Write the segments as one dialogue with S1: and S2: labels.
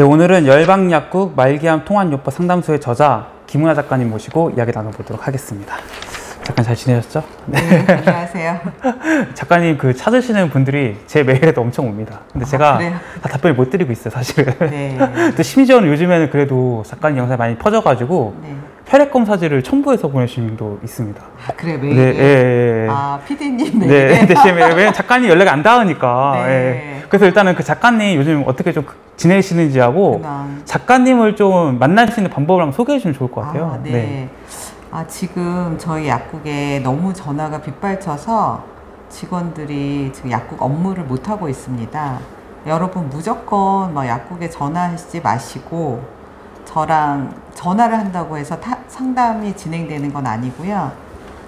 S1: 네, 오늘은 열방약국 말기암 통환요법 상담소의 저자 김은아 작가님 모시고 이야기 나눠보도록 하겠습니다. 잠깐 잘 지내셨죠?
S2: 네, 안녕하세요.
S1: 작가님 그 찾으시는 분들이 제 메일에도 엄청 옵니다. 근데 제가
S2: 그래요?
S1: 다 답변을 못 드리고 있어요, 사실은.
S2: 네.
S1: 또 심지어는 요즘에는 그래도 작가님 영상이 많이 퍼져가지고
S2: 네.
S1: 혈액 검사지를 첨부해서 보내주신 분도 있습니다.
S2: 아, 그래,
S1: 네,
S2: 메일에.
S1: 예, 예, 예.
S2: 아, 피디님
S1: 네,
S2: 메일에.
S1: 근데 제 메일, 왜냐면 작가님 연락이 안 닿으니까.
S2: 네.
S1: 예. 그래서 일단은 그 작가님 요즘 어떻게 좀 지내시는지 하고
S2: 그렇구나.
S1: 작가님을 좀 만날 수 있는 방법을 한번 소개해 주시면 좋을 것 같아요.
S2: 아, 네. 아, 지금 저희 약국에 너무 전화가 빗발쳐서 직원들이 지금 약국 업무를 못하고 있습니다. 여러분 무조건 뭐 약국에 전화하시지 마시고 저랑 전화를 한다고 해서 타- 상담이 진행되는 건 아니고요.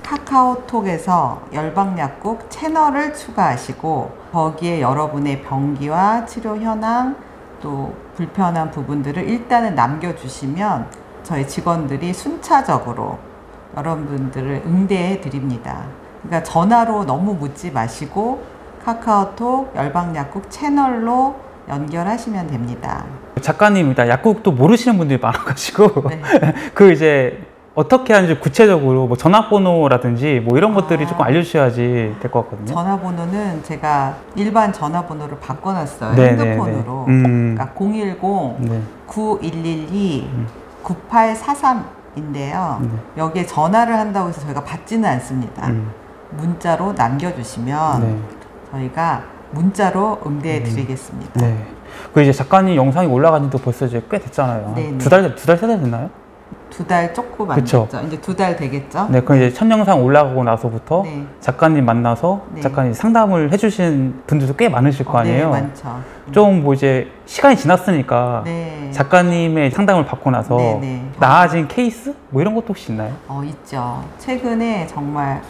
S2: 카카오톡에서 열방약국 채널을 추가하시고 거기에 여러분의 병기와 치료 현황 또 불편한 부분들을 일단은 남겨주시면 저희 직원들이 순차적으로 여러분들을 응대해 드립니다. 그러니까 전화로 너무 묻지 마시고 카카오톡 열방약국 채널로 연결하시면 됩니다.
S1: 작가님 일단 약국도 모르시는 분들이 많아가지고
S2: 네.
S1: 그 이제 어떻게 하는지 구체적으로 뭐 전화번호라든지 뭐 이런 것들이
S2: 아.
S1: 조금 알려주셔야지 될 것 같거든요.
S2: 전화번호는 제가 일반 전화번호를 바꿔놨어요.
S1: 네, 네,
S2: 핸드폰으로.
S1: 네. 음.
S2: 그러니까 010
S1: 네.
S2: 9112
S1: 음.
S2: 9843인데요.
S1: 네.
S2: 여기에 전화를 한다고 해서 저희가 받지는 않습니다.
S1: 음.
S2: 문자로 남겨주시면
S1: 네.
S2: 저희가 문자로 응대해 드리겠습니다.
S1: 네. 그 이제 작가님 영상이 올라간 지도 벌써 이제 꽤 됐잖아요. 두 달, 두 달, 세 달 됐나요?
S2: 두 달 조금 안
S1: 그쵸.
S2: 됐죠. 이제 두 달 되겠죠?
S1: 네. 그럼 이제 첫 영상 올라가고 나서부터
S2: 네.
S1: 작가님 만나서
S2: 네.
S1: 작가님 상담을 해주신 분들도 꽤 많으실 거
S2: 어, 네,
S1: 아니에요?
S2: 많죠.
S1: 좀 뭐 이제 시간이 지났으니까
S2: 네.
S1: 작가님의 상담을 받고 나서
S2: 네, 네.
S1: 나아진 케이스? 뭐 이런 것도 혹시 있나요?
S2: 어, 있죠. 최근에 정말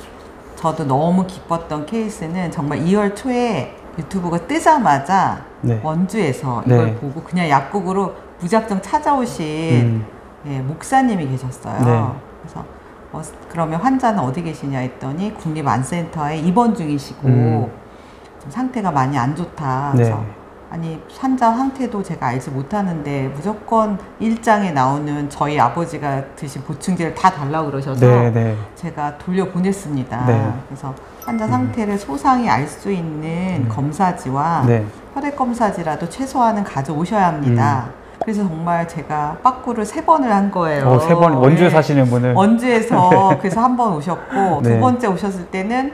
S2: 저도 너무 기뻤던 케이스는 정말 2월 초에 유튜브가 뜨자마자
S1: 네.
S2: 원주에서 이걸
S1: 네.
S2: 보고 그냥 약국으로 무작정 찾아오신
S1: 음.
S2: 예, 목사님이 계셨어요.
S1: 네.
S2: 그래서 어, 그러면 환자는 어디 계시냐 했더니 국립안센터에 입원 중이시고
S1: 음.
S2: 좀 상태가 많이 안 좋다. 그래서
S1: 네.
S2: 아니 환자 상태도 제가 알지 못하는데 무조건 일장에 나오는 저희 아버지가 드신 보충제를 다 달라고 그러셔서
S1: 네, 네.
S2: 제가 돌려 보냈습니다.
S1: 네.
S2: 그래서 환자 상태를 소상히 알 수 있는
S1: 음.
S2: 검사지와
S1: 네.
S2: 혈액 검사지라도 최소한은 가져오셔야 합니다. 그래서 정말 제가 빠꾸를 세 번을 한 거예요.
S1: 음. 어, 세 번, 원주에
S2: 네.
S1: 사시는 분은.
S2: 원주에서 그래서 한 번 오셨고
S1: 네.
S2: 두 번째 오셨을 때는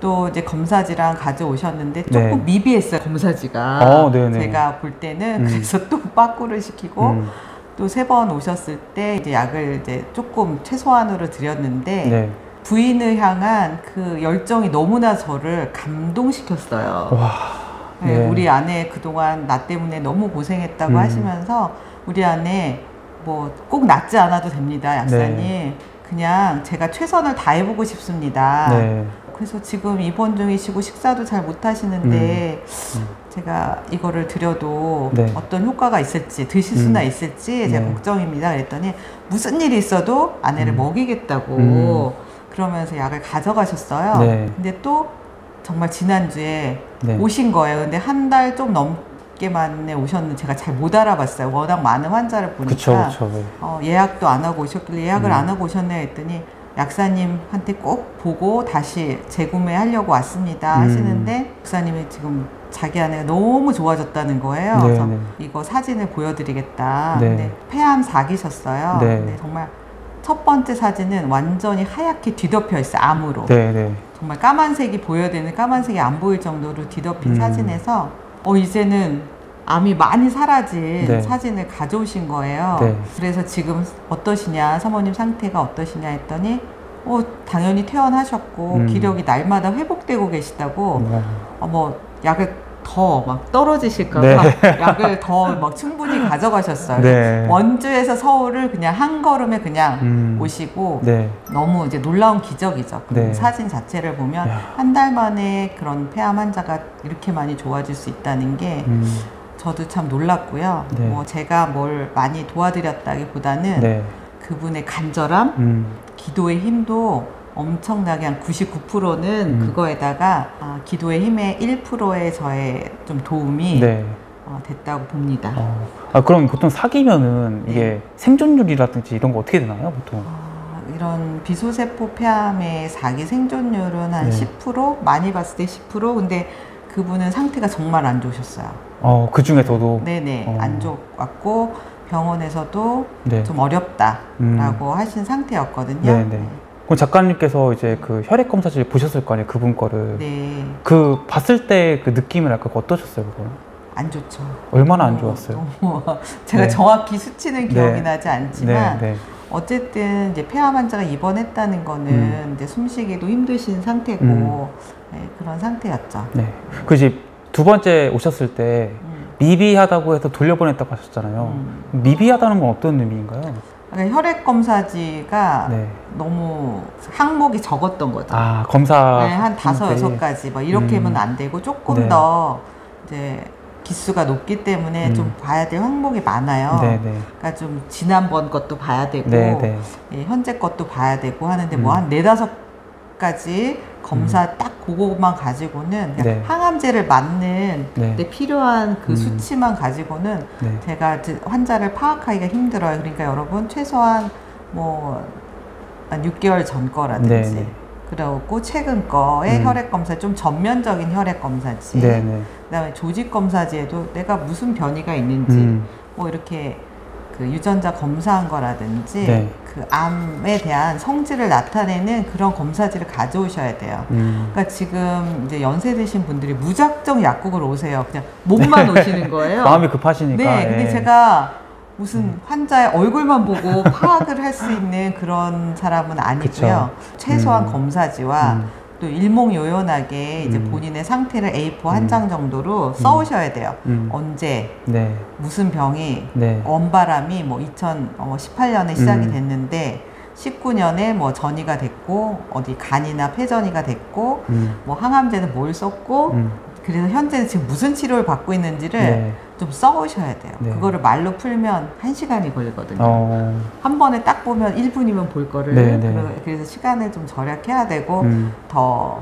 S2: 또 이제 검사지랑 가져오셨는데 조금
S1: 네.
S2: 미비했어요 검사지가.
S1: 어, 네네.
S2: 제가 볼 때는
S1: 음.
S2: 그래서 또 빠꾸를 시키고
S1: 음.
S2: 또세 번 오셨을 때 이제 약을 이제 조금 최소한으로 드렸는데
S1: 네.
S2: 부인을 향한 그 열정이 너무나 저를 감동시켰어요.
S1: 와.
S2: 네,
S1: 네.
S2: 우리 아내 그동안 나 때문에 너무 고생했다고
S1: 음.
S2: 하시면서 우리 아내 뭐 꼭 낫지 않아도 됩니다, 약사님.
S1: 네.
S2: 그냥 제가 최선을 다해보고 싶습니다.
S1: 네.
S2: 그래서 지금 입원 중이시고 식사도 잘 못하시는데
S1: 음.
S2: 제가 이거를 드려도
S1: 네.
S2: 어떤 효과가 있을지 드실 수나
S1: 음.
S2: 있을지 제가
S1: 네.
S2: 걱정입니다. 그랬더니 무슨 일이 있어도 아내를
S1: 음.
S2: 먹이겠다고
S1: 음.
S2: 그러면서 약을 가져가셨어요.
S1: 네.
S2: 근데 또 정말 지난주에
S1: 네.
S2: 오신 거예요. 근데 한 달 좀 넘게 만에 오셨는데 제가 잘 못 알아봤어요. 워낙 많은 환자를 보니까
S1: 그쵸, 그쵸. 네.
S2: 어, 예약도 안 하고 오셨길래 예약을
S1: 음.
S2: 안 하고 오셨네 했더니 약사님한테 꼭 보고 다시 재구매하려고 왔습니다
S1: 음.
S2: 하시는데 목사님이 지금 자기 아내가 너무 좋아졌다는 거예요.
S1: 네,
S2: 그래서
S1: 네.
S2: 이거 사진을 보여드리겠다.
S1: 네.
S2: 근데 폐암 4기셨어요.
S1: 네.
S2: 근데 정말 첫 번째 사진은 완전히 하얗게 뒤덮여 있어요. 암으로.
S1: 네, 네.
S2: 정말 까만색이 보여야 되는 까만색이 안 보일 정도로 뒤덮인
S1: 음.
S2: 사진에서 어 이제는 암이 많이 사라진
S1: 네.
S2: 사진을 가져오신 거예요.
S1: 네.
S2: 그래서 지금 어떠시냐 사모님 상태가 어떠시냐 했더니 어 당연히 퇴원하셨고
S1: 음.
S2: 기력이 날마다 회복되고 계시다고
S1: 네.
S2: 어뭐 약을 더 막 떨어지실까 봐
S1: 네.
S2: 약을 더 막 충분히 가져가셨어요.
S1: 네.
S2: 원주에서 서울을 그냥 한 걸음에 그냥
S1: 음.
S2: 오시고
S1: 네.
S2: 너무 이제 놀라운 기적이죠. 그
S1: 네.
S2: 사진 자체를 보면
S1: 야.
S2: 한달 만에 그런 폐암 환자가 이렇게 많이 좋아질 수 있다는 게
S1: 음.
S2: 저도 참 놀랐고요.
S1: 네.
S2: 뭐 제가 뭘 많이 도와드렸다기보다는
S1: 네.
S2: 그분의 간절함,
S1: 음.
S2: 기도의 힘도 엄청나게 한 99%는
S1: 음.
S2: 그거에다가 아, 기도의 힘의 1%의 저의 좀 도움이
S1: 네.
S2: 어, 됐다고 봅니다.
S1: 어. 아, 그럼 보통 사귀면은 이게 생존율이라든지 이런 거 어떻게 되나요, 보통?
S2: 어, 이런 비소세포 폐암의 사기 생존율은 한
S1: 네.
S2: 10% 많이 봤을 때 10% 근데 그분은 상태가 정말 안 좋으셨어요.
S1: 어, 그 중에서도.
S2: 네네
S1: 어.
S2: 안 좋았고 병원에서도
S1: 네.
S2: 좀 어렵다라고 하신 상태였거든요.
S1: 네, 네. 그럼 작가님께서 이제 그 혈액 검사실 보셨을 거 아니에요, 그분 거를.
S2: 네,
S1: 그 봤을 때 그 느낌이랄까 그거 어떠셨어요, 그거?
S2: 안 좋죠.
S1: 얼마나 안 좋았어요?
S2: 너무 제가
S1: 네.
S2: 정확히 수치는 기억이
S1: 네.
S2: 나지 않지만
S1: 네, 네.
S2: 어쨌든 이제 폐암 환자가 입원했다는 거는
S1: 음.
S2: 이제 숨쉬기도 힘드신 상태고
S1: 음.
S2: 네, 그런 상태였죠.
S1: 네. 그 이제 두 번째 오셨을 때
S2: 음.
S1: 미비하다고 해서 돌려보냈다고 하셨잖아요.
S2: 음.
S1: 미비하다는 건 어떤 의미인가요?
S2: 그러니까 혈액 검사지가
S1: 네.
S2: 너무 항목이 적었던 거죠.
S1: 아, 검사.
S2: 네, 한 다섯. 여섯 가지 뭐 이렇게
S1: 음.
S2: 하면 안 되고 조금
S1: 네.
S2: 더 이제 기수가 높기 때문에
S1: 음.
S2: 좀 봐야 될 항목이 많아요.
S1: 네, 네.
S2: 그러니까 좀 지난번 것도 봐야 되고
S1: 네, 네.
S2: 예, 현재 것도 봐야 되고 하는데
S1: 음.
S2: 뭐한 네다섯 가지 검사 딱 그거만 가지고는
S1: 네.
S2: 항암제를 맞는
S1: 네.
S2: 데 필요한 그
S1: 음.
S2: 수치만 가지고는
S1: 네.
S2: 제가 환자를 파악하기가 힘들어요. 그러니까 여러분 최소한 뭐 한 6개월 전 거라든지
S1: 네, 네.
S2: 그리고 최근 거의
S1: 음.
S2: 혈액 검사 좀 전면적인 혈액 검사지.
S1: 네, 네.
S2: 그다음에 조직 검사지에도 내가 무슨 변이가 있는지
S1: 음.
S2: 뭐 이렇게 그 유전자 검사한 거라든지
S1: 네.
S2: 그 암에 대한 성질을 나타내는 그런 검사지를 가져오셔야 돼요.
S1: 음.
S2: 그러니까 지금 이제 연세 드신 분들이 무작정 약국을 오세요. 그냥 몸만 오시는 거예요.
S1: 마음이 급하시니까.
S2: 네, 근데
S1: 예.
S2: 제가 무슨 환자의 얼굴만 보고 파악을 할 수 있는 그런 사람은 아니고요. 최소한
S1: 음.
S2: 검사지와
S1: 음.
S2: 또 일목요연하게 이제
S1: 음.
S2: 본인의 상태를 A4
S1: 음.
S2: 한장 정도로 써오셔야 돼요.
S1: 음.
S2: 언제
S1: 네.
S2: 무슨 병이
S1: 네.
S2: 원바람이 뭐 2018년에 시작이
S1: 음.
S2: 됐는데 19년에 뭐 전이가 됐고 어디 간이나 폐전이가 됐고
S1: 음.
S2: 뭐 항암제는 뭘 썼고
S1: 음.
S2: 그래서 현재 지금 무슨 치료를 받고 있는지를
S1: 네.
S2: 좀 써오셔야 돼요.
S1: 네.
S2: 그거를 말로 풀면 한 시간이 걸리거든요.
S1: 어.
S2: 한 번에 딱 보면 1분이면 볼 거를
S1: 네, 네.
S2: 그래서 시간을 좀 절약해야 되고
S1: 음.
S2: 더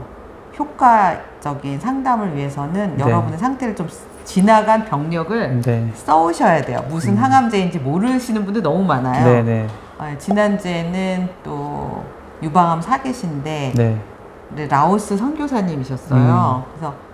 S2: 효과적인 상담을 위해서는
S1: 네.
S2: 여러분의 상태를 좀 지나간 병력을
S1: 네.
S2: 써오셔야 돼요. 무슨
S1: 음.
S2: 항암제인지 모르시는 분들 너무 많아요. 아, 지난주에는 또 유방암 사계신데 라오스 선교사님이셨어요. 그래서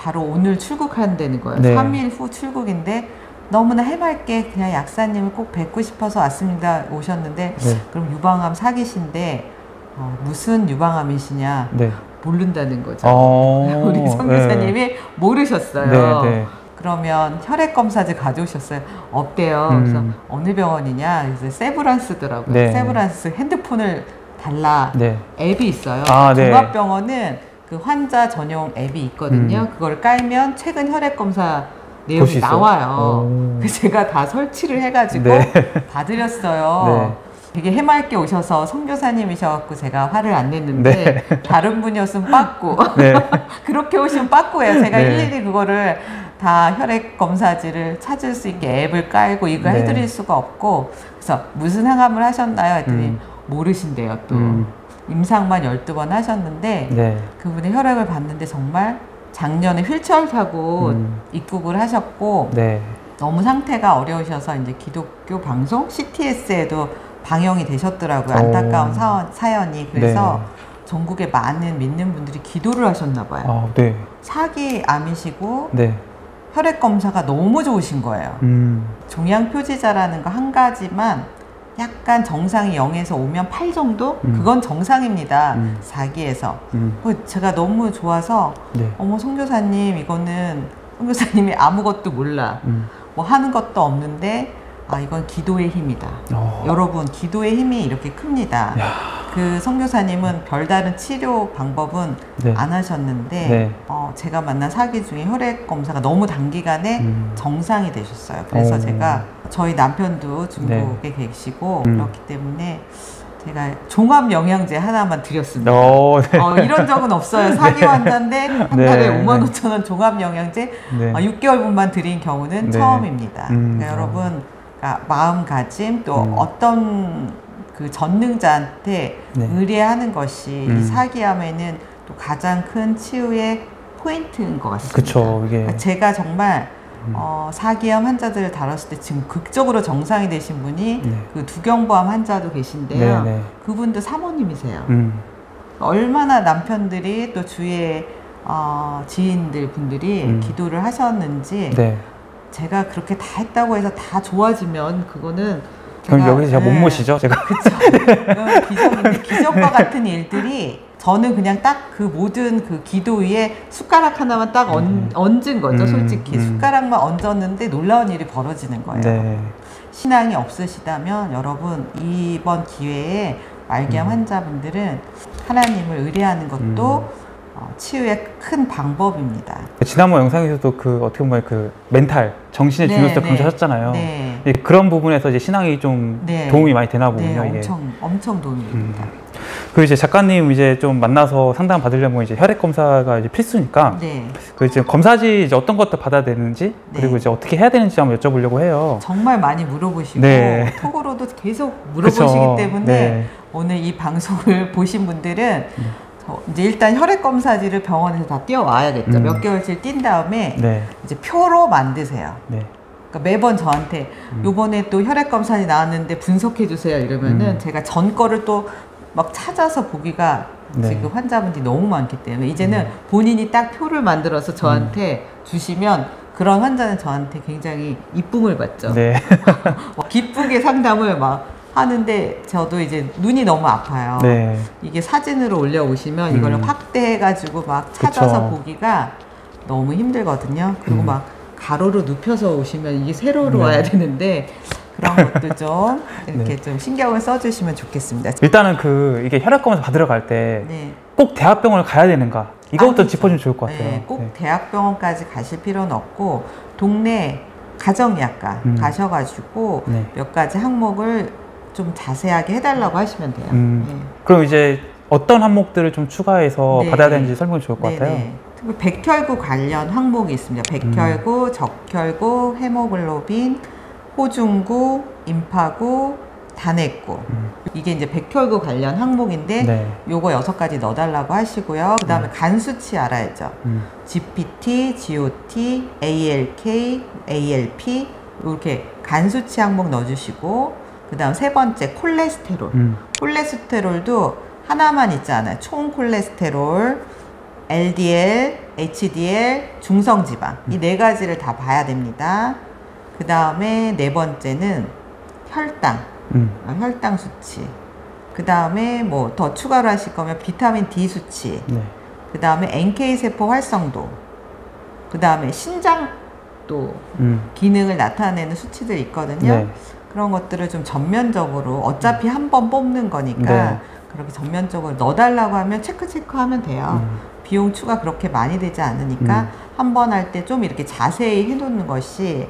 S2: 바로 오늘 출국한다는 거예요.
S1: 네.
S2: 3일 후 출국인데 너무나 해맑게 그냥 약사님을 꼭 뵙고 싶어서 왔습니다. 오셨는데
S1: 네.
S2: 그럼 유방암 사기신데 어, 무슨 유방암이시냐
S1: 네.
S2: 모른다는 거죠.
S1: 어.
S2: 우리 선교사님이 모르셨어요.
S1: 네, 네.
S2: 그러면 혈액 검사지 가져오셨어요. 없대요.
S1: 음.
S2: 그래서 어느 병원이냐? 그래서 세브란스더라고요.
S1: 네.
S2: 세브란스 핸드폰을 달라
S1: 네.
S2: 앱이 있어요.
S1: 아, 네.
S2: 종합병원은 그 환자 전용 앱이 있거든요.
S1: 음.
S2: 그걸 깔면 최근 혈액 검사 내용이? 나와요.
S1: 오.
S2: 그래서 제가 다 설치를 해가지고
S1: 네.
S2: 봐드렸어요.
S1: 네.
S2: 되게 해맑게 오셔서 선교사님이셔갖고 제가 화를 안 냈는데
S1: 네.
S2: 다른 분이었으면 빠꾸.
S1: 네.
S2: 그렇게 오시면 빠꾸예요. 제가
S1: 네.
S2: 일일이 그거를 다 혈액 검사지를 찾을 수 있게 앱을 깔고 이거
S1: 네.
S2: 해드릴 수가 없고 그래서 무슨 항암을 하셨나요? 했더니
S1: 음.
S2: 모르신대요 또
S1: 음.
S2: 임상만 12번 하셨는데
S1: 네.
S2: 그분의 혈액을 봤는데 정말 작년에 휠체어 타고
S1: 음.
S2: 입국을 하셨고
S1: 네.
S2: 너무 상태가 어려우셔서 이제 기독교 방송 CTS에도 방영이 되셨더라고요.
S1: 오.
S2: 안타까운 사연, 사연이 그래서
S1: 네.
S2: 전국에 많은 믿는 분들이 기도를 하셨나 봐요.
S1: 아, 네.
S2: 사기 암이시고
S1: 네.
S2: 혈액 검사가 너무 좋으신 거예요.
S1: 음.
S2: 종양 표지자라는 거 한 가지만 약간 정상이 0에서 5면 8 정도?
S1: 음.
S2: 그건 정상입니다.
S1: 음.
S2: 4기에서.
S1: 음.
S2: 제가 너무 좋아서
S1: 네.
S2: 어머 선교사님 이거는 선교사님이 아무것도 몰라.
S1: 음.
S2: 뭐 하는 것도 없는데 아 이건 기도의 힘이다.
S1: 어.
S2: 여러분 기도의 힘이 이렇게 큽니다.
S1: 야.
S2: 그 선교사님은 별다른 치료 방법은
S1: 네.
S2: 안 하셨는데
S1: 네.
S2: 어, 제가 만난 사기 중에 혈액 검사가 너무 단기간에
S1: 음.
S2: 정상이 되셨어요. 그래서
S1: 오.
S2: 제가 저희 남편도 중국에
S1: 네.
S2: 계시고
S1: 음.
S2: 그렇기 때문에 제가 종합 영양제 하나만 드렸습니다.
S1: 어, 네.
S2: 어, 이런 적은 없어요. 사기 환자인데 한
S1: 네.
S2: 달에 5만 5천 원 종합 영양제
S1: 네.
S2: 어, 6개월분만 드린 경우는
S1: 네.
S2: 처음입니다.
S1: 음.
S2: 그러니까 여러분 그러니까 마음가짐 또
S1: 음.
S2: 어떤 그 전능자한테
S1: 네.
S2: 의뢰하는 것이
S1: 음.
S2: 이 사기암에는 또 가장 큰 치유의 포인트인 것 같습니다.
S1: 그쵸, 이게.
S2: 그러니까 제가 정말 어, 사기암 환자들을 다뤘을 때 지금 극적으로 정상이 되신 분이
S1: 네.
S2: 그 두경부암 환자도 계신데요.
S1: 네, 네.
S2: 그분도 사모님이세요.
S1: 음.
S2: 얼마나 남편들이 또 주위에 어, 지인들 분들이
S1: 음.
S2: 기도를 하셨는지
S1: 네.
S2: 제가 그렇게 다 했다고 해서 다 좋아지면 그거는
S1: 그럼 여기서 제가 못
S2: 네.
S1: 모시죠, 제가.
S2: 그건 기적인데 기적과 같은 일들이 저는 그냥 딱 그 모든 그 기도 위에 숟가락 하나만 딱 얹, 얹은 거죠
S1: 음,
S2: 솔직히
S1: 음.
S2: 숟가락만 얹었는데 놀라운 일이 벌어지는 거예요
S1: 네.
S2: 신앙이 없으시다면 여러분 이번 기회에 말기암
S1: 음.
S2: 환자분들은 하나님을 의뢰하는 것도
S1: 음.
S2: 어, 치유의 큰 방법입니다
S1: 지난번 영상에서도 그 어떻게 보면 그 멘탈, 정신의
S2: 네,
S1: 중요성
S2: 네.
S1: 강조하셨잖아요.
S2: 네.
S1: 예, 그런 부분에서 이제 신앙이 좀
S2: 네.
S1: 도움이 많이 되나
S2: 네,
S1: 보군요, 이게.
S2: 엄청 엄청 도움이 됩니다.
S1: 그 이제 작가님 이제 좀 만나서 상담 받으려면 이제 혈액 검사가 이제 필수니까
S2: 네,
S1: 그 이제 검사지 이제 어떤 것들 받아야 되는지
S2: 네.
S1: 그리고 이제 어떻게 해야 되는지 한번 여쭤보려고 해요.
S2: 정말 많이 물어보시고
S1: 네.
S2: 톡으로도 계속 물어보시기
S1: 그쵸.
S2: 때문에
S1: 네.
S2: 오늘 이 방송을 보신 분들은 저 이제 일단 혈액 검사지를 병원에서 다 띄워와야겠죠.
S1: 음.
S2: 몇 개월씩 뛴 다음에
S1: 네.
S2: 이제 표로 만드세요.
S1: 네.
S2: 그러니까 매번 저한테 요번에 또 혈액 검사지 나왔는데 분석해 주세요 이러면은
S1: 음.
S2: 제가 전 거를 또 막 찾아서 보기가
S1: 네.
S2: 지금 환자분들이 너무 많기 때문에 이제는 본인이 딱 표를 만들어서 저한테 주시면 그런 환자는 저한테 굉장히 이쁨을 받죠.
S1: 네.
S2: 어, 기쁘게 상담을 막 하는데 저도 이제 눈이 너무 아파요.
S1: 네.
S2: 이게 사진으로 올려오시면 이걸
S1: 음.
S2: 확대해가지고 막 찾아서
S1: 그쵸.
S2: 보기가 너무 힘들거든요. 그리고
S1: 음.
S2: 막 가로로 눕혀서 오시면 이게 세로로
S1: 네.
S2: 와야 되는데 그런 것도 좀 이렇게
S1: 네.
S2: 좀 신경을 써주시면 좋겠습니다.
S1: 일단은 그 이게 혈액 검사 받으러 갈 때꼭
S2: 네.
S1: 대학병원을 가야 되는가 이거부터
S2: 아니죠.
S1: 짚어주면 좋을 것 같아요.
S2: 네, 꼭
S1: 네.
S2: 대학병원까지 가실 필요는 없고 동네 가정의학과
S1: 음.
S2: 가셔가지고
S1: 네.
S2: 몇 가지 항목을 좀 자세하게 해달라고 하시면 돼요.
S1: 음.
S2: 네.
S1: 그럼 이제 어떤 항목들을 좀 추가해서
S2: 네.
S1: 받아야 되는지 설명이 좋을 것 같아요.
S2: 백혈구 관련 항목이 있습니다. 백혈구,
S1: 음.
S2: 적혈구, 헤모글로빈, 호중구, 임파구, 단핵구.
S1: 음.
S2: 이게 이제 백혈구 관련 항목인데
S1: 네.
S2: 요거 여섯 가지 넣어달라고 하시고요. 그 다음에 간 수치 알아야죠.
S1: 음.
S2: GPT, GOT, ALK, ALP 이렇게 간 수치 항목 넣어주시고 그 다음 세 번째 콜레스테롤.
S1: 음.
S2: 콜레스테롤도 하나만 있지 않아요. 총 콜레스테롤, LDL, HDL, 중성지방 이 네 가지를 다 봐야 됩니다. 그 다음에 네 번째는 혈당,
S1: 음.
S2: 아, 혈당 수치. 그 다음에 뭐 더 추가로 하실 거면 비타민 D 수치.
S1: 네.
S2: 그 다음에 NK 세포 활성도. 그 다음에 신장 또
S1: 음.
S2: 기능을 나타내는 수치들이 있거든요.
S1: 네.
S2: 그런 것들을 좀 전면적으로 어차피 한 번 뽑는 거니까
S1: 네.
S2: 그렇게 전면적으로 넣어달라고 하면 체크 체크 하면 돼요.
S1: 음.
S2: 비용 추가 그렇게 많이 되지 않으니까
S1: 음.
S2: 한번 할 때 좀 이렇게 자세히 해놓는 것이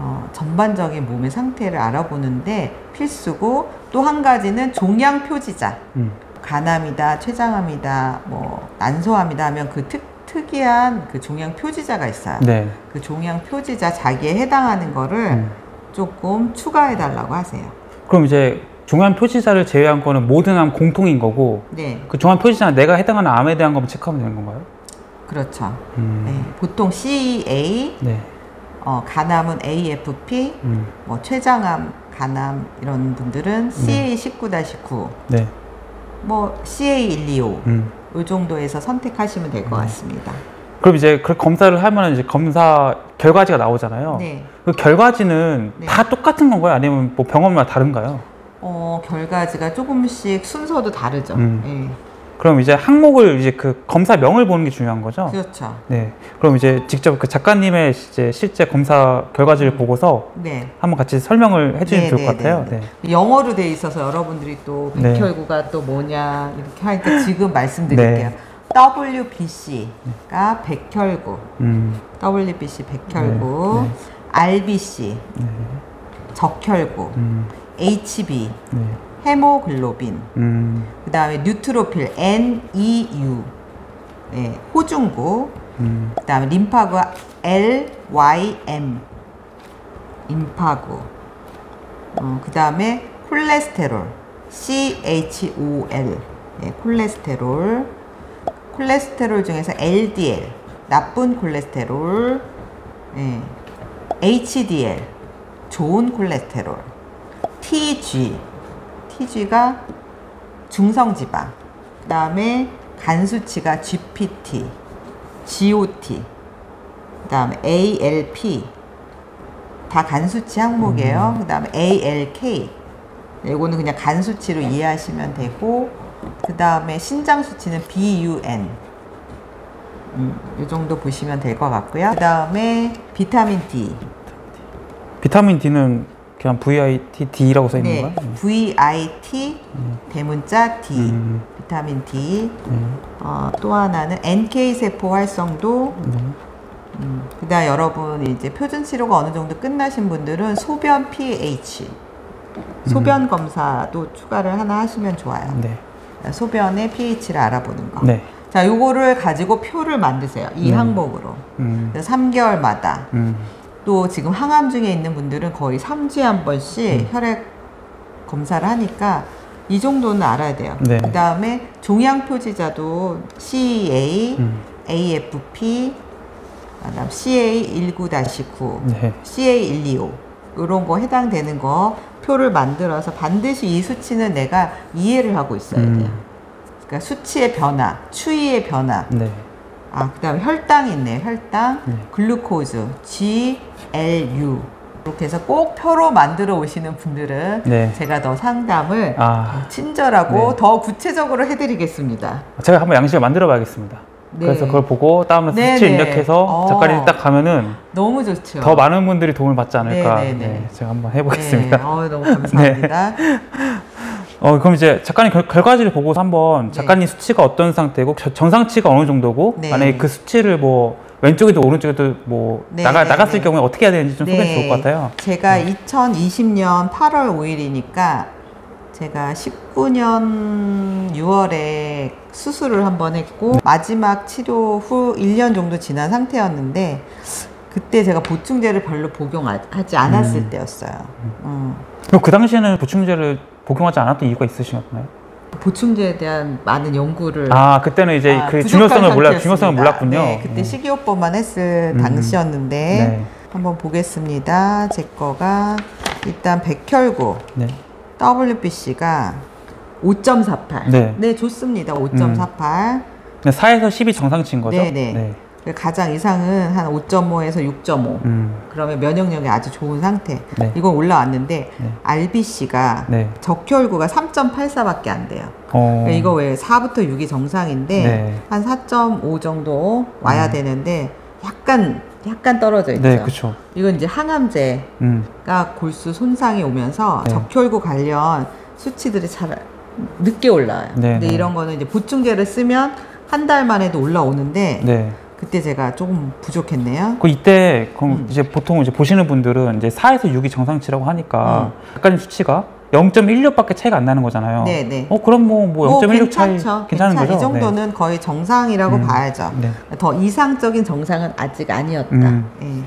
S2: 어, 전반적인 몸의 상태를 알아보는데 필수고 또 한 가지는 종양 표지자.
S1: 음.
S2: 간암이다, 췌장암이다, 뭐 난소암이다 하면 그 특, 특이한 그 종양 표지자가 있어요.
S1: 네.
S2: 그 종양 표지자 자기에 해당하는 거를
S1: 음.
S2: 조금 추가해 달라고 하세요.
S1: 그럼 이제 종양 표시자를 제외한 거는 모든 암 공통인 거고
S2: 네,
S1: 그 종양 표시자 내가 해당하는 암에 대한 것만 체크하면 되는 건가요?
S2: 그렇죠.
S1: 음.
S2: 네, 보통 CEA,
S1: 네.
S2: 어, 간암은 AFP,
S1: 음.
S2: 뭐 췌장암, 간암 이런 분들은 CA 19-9,
S1: 네.
S2: 뭐 CA 125,
S1: 음.
S2: 이 정도에서 선택하시면 될것 같습니다.
S1: 그럼 이제 그 검사를 하면 이제 검사 결과지가 나오잖아요.
S2: 네.
S1: 그 결과지는
S2: 네.
S1: 다 똑같은 건가요? 아니면 뭐 병원마다 다른가요?
S2: 어, 결과지가 조금씩 순서도 다르죠.
S1: 음.
S2: 네.
S1: 그럼 이제 항목을 이제 그 검사명을 보는 게 중요한 거죠?
S2: 그렇죠.
S1: 네. 그럼 이제 직접 그 작가님의 이제 실제 검사 결과지를 보고서
S2: 네.
S1: 한번 같이 설명을 해주시면
S2: 네,
S1: 좋을
S2: 네,
S1: 것 같아요.
S2: 네,
S1: 네.
S2: 네. 영어로 돼 있어서 여러분들이 또
S1: 네.
S2: 백혈구가 또 뭐냐 이렇게 하니까 지금 말씀드릴게요.
S1: 네.
S2: WBC가 백혈구,
S1: 음.
S2: WBC 백혈구,
S1: 네,
S2: RBC
S1: 네.
S2: 적혈구,
S1: 음.
S2: HB
S1: 네.
S2: 헤모글로빈,
S1: 음.
S2: 그 다음에 뉴트로필 NEU, 네, 호중구,
S1: 음.
S2: 그 다음에 림파구 LYM, 임파구, 어, 그 다음에 콜레스테롤. CHOL, 네, 콜레스테롤, 콜레스테롤 중에서 LDL, 나쁜 콜레스테롤, 네, HDL 좋은 콜레스테롤, TG TG가 중성 지방. 그 다음에 간 수치가 GPT, GOT. 그 다음에 ALP 다 간 수치 항목이에요. 그 다음에 ALK 이거는 그냥 간 수치로 이해하시면 되고 그 다음에 신장 수치는 BUN 음, 이 정도 보시면 될 것 같고요. 그 다음에 비타민 D
S1: 비타민 D는 그냥 VITD라고 써 있는
S2: 네,
S1: 거야?
S2: VIT 대문자 D
S1: 음.
S2: 비타민 D
S1: 음.
S2: 어, 또 하나는 NK 세포 활성도
S1: 네.
S2: 음, 그다음 여러분 이제 표준 치료가 어느 정도 끝나신 분들은 소변 pH 소변 검사도 추가를 하나 하시면 좋아요.
S1: 네.
S2: 소변의 pH를 알아보는 거.
S1: 네.
S2: 자, 요거를 가지고 표를 만드세요. 이
S1: 음.
S2: 항목으로.
S1: 음.
S2: 그래서 3개월마다
S1: 음.
S2: 또 지금 항암 중에 있는 분들은 거의 3주에 한 번씩
S1: 음.
S2: 혈액 검사를 하니까 이 정도는 알아야 돼요.
S1: 네.
S2: 그 다음에 종양 표지자도 CEA,
S1: 음.
S2: AFP, 그다음 CA19-9,
S1: 네.
S2: CA125 이런 거 해당되는 거 표를 만들어서 반드시 이 수치는 내가 이해를 하고 있어야
S1: 음.
S2: 돼요. 그러니까 수치의 변화, 추이의 변화.
S1: 네.
S2: 아, 그다음에 혈당이 있네요. 혈당,
S1: 네.
S2: 글루코즈, GLU. 이렇게 해서 꼭 표로 만들어 오시는 분들은
S1: 네.
S2: 제가 더 상담을
S1: 아,
S2: 더 친절하고
S1: 네.
S2: 더 구체적으로 해드리겠습니다.
S1: 제가 한번 양식을 만들어 봐야겠습니다.
S2: 네.
S1: 그래서 그걸 보고 다음날
S2: 네,
S1: 수치
S2: 네.
S1: 입력해서
S2: 어.
S1: 작가님 딱 가면은
S2: 너무 좋죠.
S1: 더 많은 분들이 도움을 받지 않을까.
S2: 네,
S1: 제가 한번 해보겠습니다.
S2: 네, 어, 너무 감사합니다.
S1: 어, 그럼 이제 작가님 결, 결과지를 보고서 한번
S2: 네.
S1: 작가님 수치가 어떤 상태고 저- 정상치가 어느 정도고
S2: 네.
S1: 만약에 그 수치를 뭐 왼쪽에도 오른쪽에도 뭐
S2: 네,
S1: 나가
S2: 네,
S1: 나갔을
S2: 네.
S1: 경우에 어떻게 해야 되는지 좀 소개해 주실 것 같아요.
S2: 제가 2020년 8월 5일이니까 제가 19년 6월에 수술을 한번 했고 마지막 치료 후 1년 정도 지난 상태였는데 그때 제가 보충제를 별로 복용하지 않았을
S1: 음.
S2: 때였어요. 음.
S1: 그럼 그 당시에는 보충제를 복용하지 않았던 이유가 있으셨나요?
S2: 보충제에 대한 많은 연구를
S1: 아 그때는 이제
S2: 아,
S1: 그 중요성을 몰라. 중요성을 몰랐군요.
S2: 네, 그때
S1: 음.
S2: 식이요법만 했을
S1: 음.
S2: 당시였는데
S1: 네.
S2: 한번 보겠습니다. 제 거가 일단 백혈구
S1: 네.
S2: WBC가 5.48.
S1: 네.
S2: 좋습니다. 5.48.
S1: 근데 4에서 10이 정상치인 거죠?
S2: 네, 네. 가장 이상은 한 5.5에서 6.5.
S1: 음.
S2: 그러면 면역력이 아주 좋은 상태.
S1: 네.
S2: 이건 올라왔는데
S1: 네.
S2: RBC가
S1: 네.
S2: 적혈구가 3.84밖에 안 돼요.
S1: 어.
S2: 그러니까 이거 왜 4부터 6이 정상인데
S1: 네.
S2: 한4.5 정도 와야
S1: 음.
S2: 되는데 약간 약간 떨어져 있죠.
S1: 네, 그렇죠.
S2: 이건 이제 항암제
S1: 음.
S2: 가 골수 손상이 오면서
S1: 네.
S2: 적혈구 관련 수치들이 잘 늦게 올라와요.
S1: 네,
S2: 근데
S1: 네.
S2: 이런 거는 이제 보충제를 쓰면 한 달 만에도 올라오는데
S1: 네.
S2: 그때 제가 조금 부족했네요.
S1: 그 이때 그럼
S2: 음.
S1: 이제 보통 이제 보시는 분들은 이제 4에서 6이 정상치라고 하니까
S2: 음.
S1: 작가님 수치가 0.16밖에 차이가 안 나는 거잖아요.
S2: 네, 네.
S1: 어 그럼 뭐뭐 0.16 차이
S2: 괜찮죠.
S1: 괜찮은
S2: 괜찮-
S1: 거죠?
S2: 이 정도는 거의 정상이라고
S1: 음.
S2: 봐야죠.
S1: 네.
S2: 더 이상적인 정상은 아직 아니었다.
S1: 음.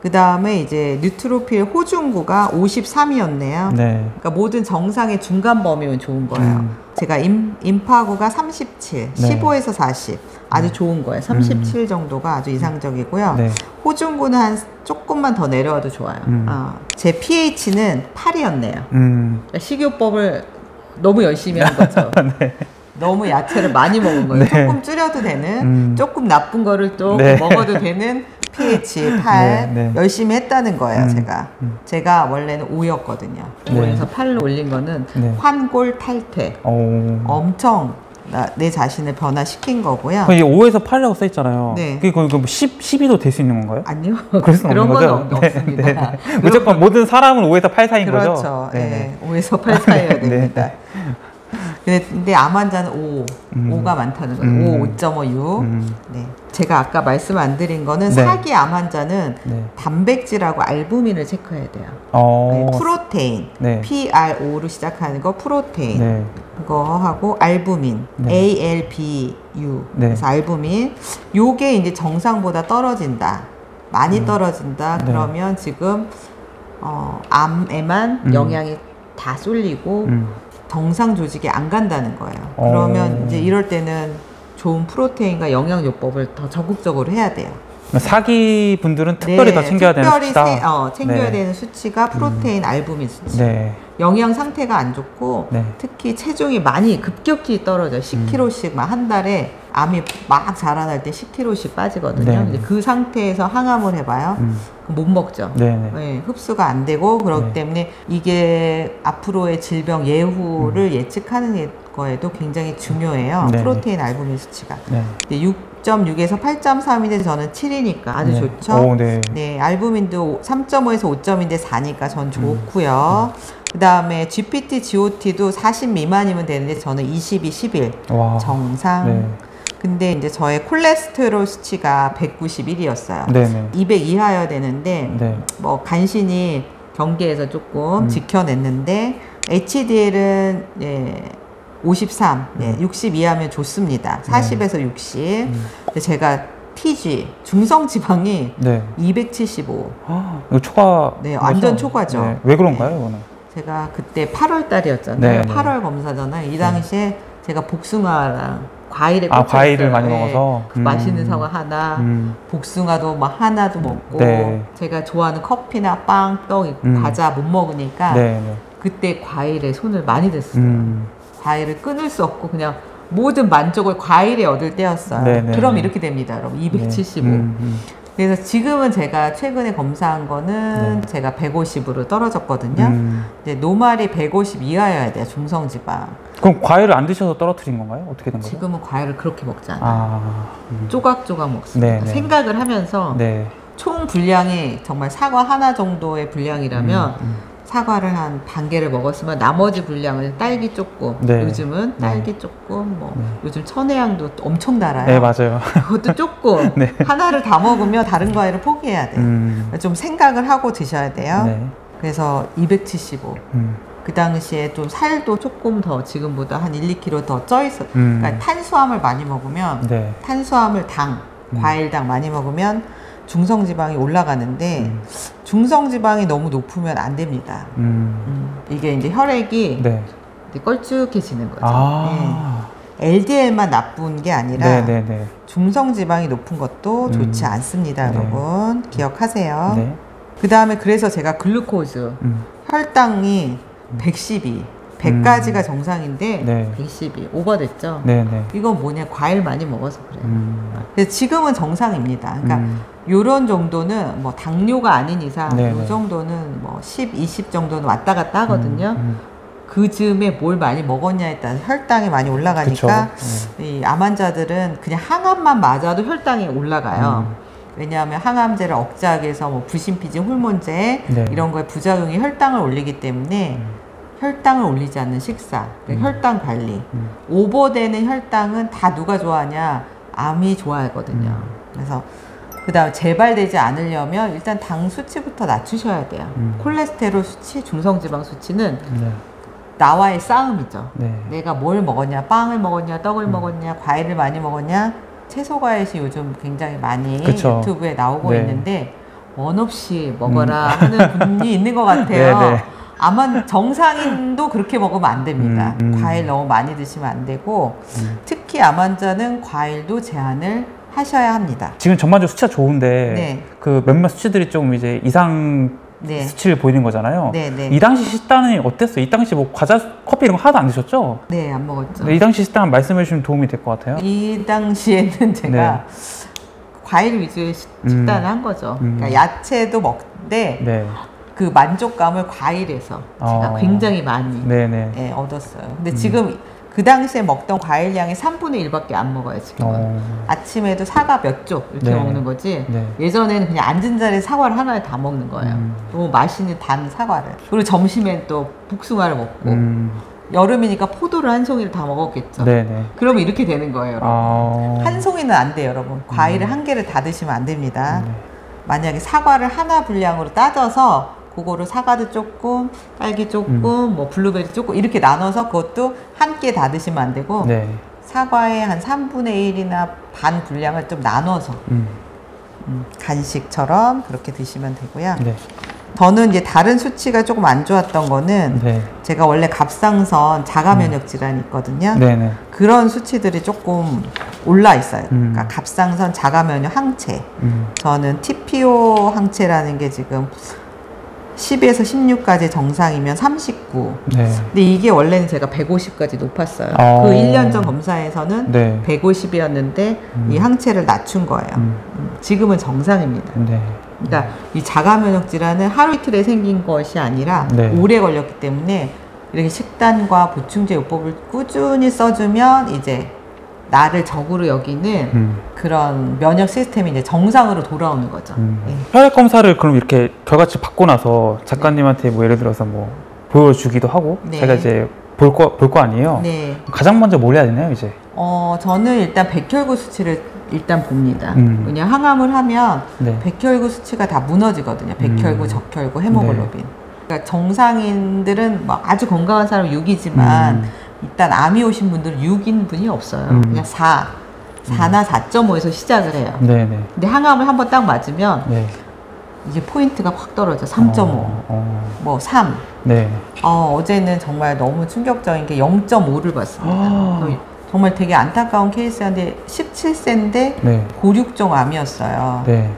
S2: 그 다음에 이제 뉴트로필 호중구가 53이었네요.
S1: 네.
S2: 그러니까 모든 정상의 중간 범위면 좋은 거예요.
S1: 음.
S2: 제가 임, 임파구가 37,
S1: 네.
S2: 15에서 40 아주 좋은 거예요. 37 정도가 아주 이상적이고요.
S1: 네.
S2: 호중구는 한 조금만 더 내려와도 좋아요.
S1: 음.
S2: 어, 제 pH는 8이었네요.
S1: 음.
S2: 식이요법을 너무 열심히 한 거죠. 너무 야채를 많이 먹은 거예요.
S1: 네.
S2: 조금 줄여도 되는,
S1: 음.
S2: 조금 나쁜 거를 또
S1: 네.
S2: 먹어도 되는 pH 8
S1: 네, 네.
S2: 열심히 했다는 거예요.
S1: 음.
S2: 제가
S1: 음.
S2: 제가 원래는 5였거든요.
S1: 네.
S2: 5에서 8로 올린 거는
S1: 네.
S2: 환골 탈퇴.
S1: 어.
S2: 엄청 나, 내 자신을 변화시킨 거고요.
S1: 그 이게 5에서 8이라고 써 있잖아요.
S2: 네.
S1: 그게 거의 뭐 10, 12도 될 수 있는 건가요?
S2: 아니요.
S1: 그럴 수는
S2: 그런
S1: 없는
S2: 건
S1: 거죠?
S2: 없,
S1: 네,
S2: 없습니다.
S1: 네, 네. 무조건 모든 사람은 5에서 8 사이인
S2: 그렇죠.
S1: 거죠?
S2: 예.
S1: 네.
S2: 5에서 8 사이여야
S1: 네,
S2: 됩니다. 근데, 암 환자는 5,
S1: 음.
S2: 5가 많다는 거예요.
S1: 음.
S2: 5, 5.5, 6.
S1: 음.
S2: 네. 제가 아까 말씀 안 드린 거는
S1: 네.
S2: 사기 암 환자는
S1: 네.
S2: 단백질하고 알부민을 체크해야 돼요.
S1: 어.
S2: 네, 프로테인,
S1: 네.
S2: PRO로 시작하는 거 프로테인.
S1: 네.
S2: 그거 하고 알부민,
S1: 네.
S2: ALBU.
S1: 네.
S2: 그래서 알부민. 요게 이제 정상보다 떨어진다. 많이 떨어진다.
S1: 음. 네.
S2: 그러면 지금 어, 암에만
S1: 음.
S2: 영향이 다 쏠리고
S1: 음.
S2: 정상 조직에 안 간다는 거예요.
S1: 어.
S2: 그러면 이제 이럴 때는 좋은 프로테인과 영양요법을 더 적극적으로 해야 돼요.
S1: 사기 분들은 특별히 더 챙겨야 되는
S2: 네, 특별히
S1: 수치다.
S2: 세- 어, 챙겨야
S1: 네.
S2: 되는 수치가 프로테인 알부민 수치.
S1: 네.
S2: 영양 상태가 안 좋고
S1: 네.
S2: 특히 체중이 많이 급격히 떨어져요. 10kg씩 막 한 달에 암이 막 자라날 때 10kg씩 빠지거든요.
S1: 네.
S2: 그 상태에서 항암을 해봐요.
S1: 음.
S2: 못 먹죠.
S1: 네, 네.
S2: 네, 흡수가 안 되고 그렇기
S1: 네.
S2: 때문에 이게 앞으로의 질병 예후를
S1: 음.
S2: 예측하는 거에도 굉장히 중요해요.
S1: 네.
S2: 프로테인 알부민 수치가.
S1: 네.
S2: 6.6에서 8.3인데 저는 7이니까 아주
S1: 네.
S2: 좋죠.
S1: 오, 네.
S2: 네, 알부민도 3.5에서 5점인데 4니까 전
S1: 음.
S2: 좋고요. 그 다음에 GPT, GOT도 40 미만이면 되는데 저는 22, 11
S1: 와.
S2: 정상.
S1: 네.
S2: 근데 이제 저의 콜레스테롤 수치가 191이었어요.
S1: 네, 네.
S2: 200 이하여야 되는데
S1: 네.
S2: 뭐 간신히 경계에서 조금
S1: 음.
S2: 지켜냈는데 HDL은 예, 53, 예, 60 이하면 좋습니다. 40에서 60.
S1: 음.
S2: 근데 제가 TG 중성 지방이
S1: 네.
S2: 275.
S1: 아, 이거 초과.
S2: 네, 완전 초과죠.
S1: 네. 왜 그런가요, 이거는?
S2: 제가 그때 8월 달이었잖아요.
S1: 네, 네.
S2: 8월 검사잖아요. 이 당시에 제가 복숭아랑 과일에
S1: 아, 과일을. 많이
S2: 네.
S1: 먹어서?
S2: 그
S1: 음.
S2: 맛있는 사과 하나,
S1: 음.
S2: 복숭아도 막 하나도 먹고
S1: 네.
S2: 제가 좋아하는 커피나 빵, 떡,
S1: 음.
S2: 과자 못 먹으니까
S1: 네, 네.
S2: 그때 과일에 손을 많이 댔어요.
S1: 음.
S2: 과일을 끊을 수 없고 그냥 모든 만족을 과일에 얻을 때였어요.
S1: 네, 네,
S2: 그럼
S1: 네.
S2: 이렇게 됩니다, 여러분.
S1: 네.
S2: 275.
S1: 음, 음.
S2: 그래서 지금은 제가 최근에 검사한 거는
S1: 네.
S2: 제가 150으로 떨어졌거든요.
S1: 음.
S2: 이제 노말이 150 이하여야 돼요, 중성지방.
S1: 그럼 과일을 안 드셔서 떨어뜨린 건가요? 어떻게 된 거예요?
S2: 지금은 과일을 그렇게 먹지 않아요.
S1: 아. 음.
S2: 조각조각 먹습니다.
S1: 네, 네.
S2: 생각을 하면서
S1: 네.
S2: 총 분량이 정말 사과 하나 정도의 분량이라면
S1: 음, 음.
S2: 사과를 한 반 개를 먹었으면 나머지 분량을 딸기 조금
S1: 네.
S2: 요즘은
S1: 네.
S2: 딸기 조금 뭐
S1: 네.
S2: 요즘 천혜향도 엄청 달아요.
S1: 네, 맞아요.
S2: 그것도 조금
S1: 네.
S2: 하나를 다 먹으면 다른 과일을 포기해야 돼요.
S1: 음.
S2: 좀 생각을 하고 드셔야 돼요.
S1: 네.
S2: 그래서 275.
S1: 음.
S2: 그 당시에 좀 살도 조금 더 지금보다 한 1, 2kg 더 쪄 있어.
S1: 음.
S2: 그러니까 탄수화물 많이 먹으면
S1: 네.
S2: 탄수화물 당,
S1: 음.
S2: 과일당 많이 먹으면 중성 지방이 올라가는데
S1: 음.
S2: 중성 지방이 너무 높으면 안 됩니다.
S1: 음.
S2: 음, 이게 이제 혈액이
S1: 네.
S2: 껄쭉해지는 거죠.
S1: 아.
S2: 네. LDL만 나쁜 게 아니라
S1: 네, 네, 네.
S2: 중성 지방이 높은 것도
S1: 음.
S2: 좋지 않습니다,
S1: 네.
S2: 여러분. 기억하세요.
S1: 네.
S2: 그 다음에 그래서 제가 글루코즈
S1: 음.
S2: 혈당이 112, 100까지가 정상인데
S1: 네.
S2: 112 오버됐죠.
S1: 네, 네.
S2: 이건 뭐냐 과일 많이 먹어서 그래요.
S1: 음.
S2: 근데 지금은 정상입니다. 그러니까
S1: 음.
S2: 요런 정도는 뭐 당뇨가 아닌 이상
S1: 네,
S2: 요
S1: 네.
S2: 정도는 뭐 10, 20 정도는 왔다 갔다 하거든요.
S1: 음,
S2: 그 즈음에 뭘 많이 먹었냐에 따라 혈당이 많이
S1: 음.
S2: 올라가니까
S1: 네.
S2: 이암 환자들은 그냥 항암만 맞아도 혈당이 올라가요.
S1: 음.
S2: 왜냐하면 항암제를 억제하기 위해서 뭐 부신피진 호르몬제
S1: 네.
S2: 이런 거에 부작용이 혈당을 올리기 때문에
S1: 음.
S2: 혈당을 올리지 않는 식사, 그러니까
S1: 음.
S2: 혈당 관리.
S1: 음.
S2: 오버되는 혈당은 다 누가 좋아하냐? 암이 좋아하거든요.
S1: 음.
S2: 그래서 그다음 재발되지 않으려면 일단 당 수치부터 낮추셔야 돼요.
S1: 음.
S2: 콜레스테롤 수치, 중성지방 수치는
S1: 네.
S2: 나와의 싸움이죠.
S1: 네.
S2: 내가 뭘 먹었냐, 빵을 먹었냐, 떡을
S1: 음.
S2: 먹었냐, 과일을 많이 먹었냐, 채소 과일이 요즘 굉장히 많이
S1: 그쵸.
S2: 유튜브에 나오고
S1: 네.
S2: 있는데 원 없이 먹어라 하는 분이 있는 것 같아요.
S1: 네, 네.
S2: 아마 정상인도 그렇게 먹으면 안 됩니다.
S1: 음, 음.
S2: 과일 너무 많이 드시면 안 되고
S1: 음.
S2: 특히 암 환자는 과일도 제한을 하셔야 합니다.
S1: 지금 전반적으로 수치가 좋은데
S2: 네.
S1: 그 몇몇 수치들이 좀 이제 이상
S2: 네.
S1: 수치를 보이는 거잖아요.
S2: 네, 네.
S1: 이 당시 식단이 어땠어요? 이 당시 뭐 과자, 커피 이런 거 하나도 안 드셨죠?
S2: 네, 안 먹었죠.
S1: 네, 이 당시 식단 말씀해 주시면 도움이 될 것 같아요.
S2: 이 당시에는 제가 과일 위주의 식-
S1: 음.
S2: 식단을 한 거죠.
S1: 음.
S2: 그러니까 야채도 먹는데
S1: 네.
S2: 그 만족감을 과일에서 제가
S1: 어.
S2: 굉장히 많이
S1: 네네.
S2: 예, 얻었어요. 근데
S1: 음.
S2: 지금 그 당시에 먹던 과일량의 3분의 1밖에 안 먹어요, 지금. 은
S1: 어.
S2: 아침에도 사과 몇 쪽 이렇게
S1: 네.
S2: 먹는 거지.
S1: 네.
S2: 예전에는 그냥 앉은 자리에 사과를 하나에 다 먹는 거예요.
S1: 음.
S2: 너무 맛있는 단 사과를. 그리고 점심엔 또 복숭아를 먹고
S1: 음.
S2: 여름이니까 포도를 한 송이를 다 먹었겠죠.
S1: 네네.
S2: 그러면 이렇게 되는 거예요, 여러분.
S1: 아.
S2: 한 송이는 안 돼요, 여러분. 과일을 한 개를 다 드시면 안 됩니다.
S1: 네.
S2: 만약에 사과를 하나 분량으로 따져서 그거를 사과도 조금, 딸기 조금,
S1: 음.
S2: 뭐 블루베리 조금 이렇게 나눠서 그것도 한끼다 드시면 안 되고
S1: 네.
S2: 사과의 한 3분의 1이나 반 분량을 좀 나눠서
S1: 음.
S2: 음, 간식처럼 그렇게 드시면 되고요.
S1: 네.
S2: 저는 이제 다른 수치가 조금 안 좋았던 거는
S1: 네.
S2: 제가 원래 갑상선 자가 면역 질환이 있거든요.
S1: 네네.
S2: 그런 수치들이 조금 올라 있어요.
S1: 음.
S2: 그러니까 갑상선 자가 면역 항체.
S1: 음.
S2: 저는 TPO 항체라는 게 지금 10에서 16까지 정상이면 39.
S1: 네.
S2: 근데 이게 원래는 제가 150까지 높았어요.
S1: 어.
S2: 그 1년 전 검사에서는
S1: 네.
S2: 150이었는데 이 항체를 낮춘 거예요.
S1: 음.
S2: 음, 지금은 정상입니다.
S1: 네.
S2: 그러니까 이 자가 면역 질환은 하루 이틀에 생긴 것이 아니라
S1: 네.
S2: 오래 걸렸기 때문에 이렇게 식단과 보충제 요법을 꾸준히 써주면 이제 나를 적으로 여기는
S1: 음.
S2: 그런 면역 시스템이 이제 정상으로 돌아오는 거죠.
S1: 음.
S2: 예.
S1: 혈액 검사를 그럼 이렇게 결과치 받고 나서 작가님한테 뭐 예를 들어서 뭐 보여주기도 하고
S2: 네.
S1: 제가 이제 볼 거 볼 거 아니에요.
S2: 네.
S1: 가장 먼저 뭘 해야 되나요 이제?
S2: 어, 저는 일단 백혈구 수치를 일단 봅니다.
S1: 음.
S2: 왜냐 항암을 하면
S1: 네.
S2: 백혈구 수치가 다 무너지거든요. 백혈구,
S1: 음.
S2: 적혈구, 헤모글로빈. 그러니까 정상인들은 뭐 아주 건강한 사람 6이지만
S1: 음.
S2: 일단 암이 오신 분들은 6인 분이 없어요.
S1: 음.
S2: 그냥 4, 4나 4.5에서 시작을 해요.
S1: 네, 네.
S2: 근데 항암을 한번 딱 맞으면
S1: 네.
S2: 이게 포인트가 확 떨어져. 3.5,
S1: 어, 어.
S2: 뭐 3.
S1: 네.
S2: 어, 어제는 정말 너무 충격적인 게 0.5를 봤습니다.
S1: 아.
S2: 그래서 정말 되게 안타까운 케이스였는데 17세인데
S1: 네.
S2: 고륙종 암이었어요.
S1: 네.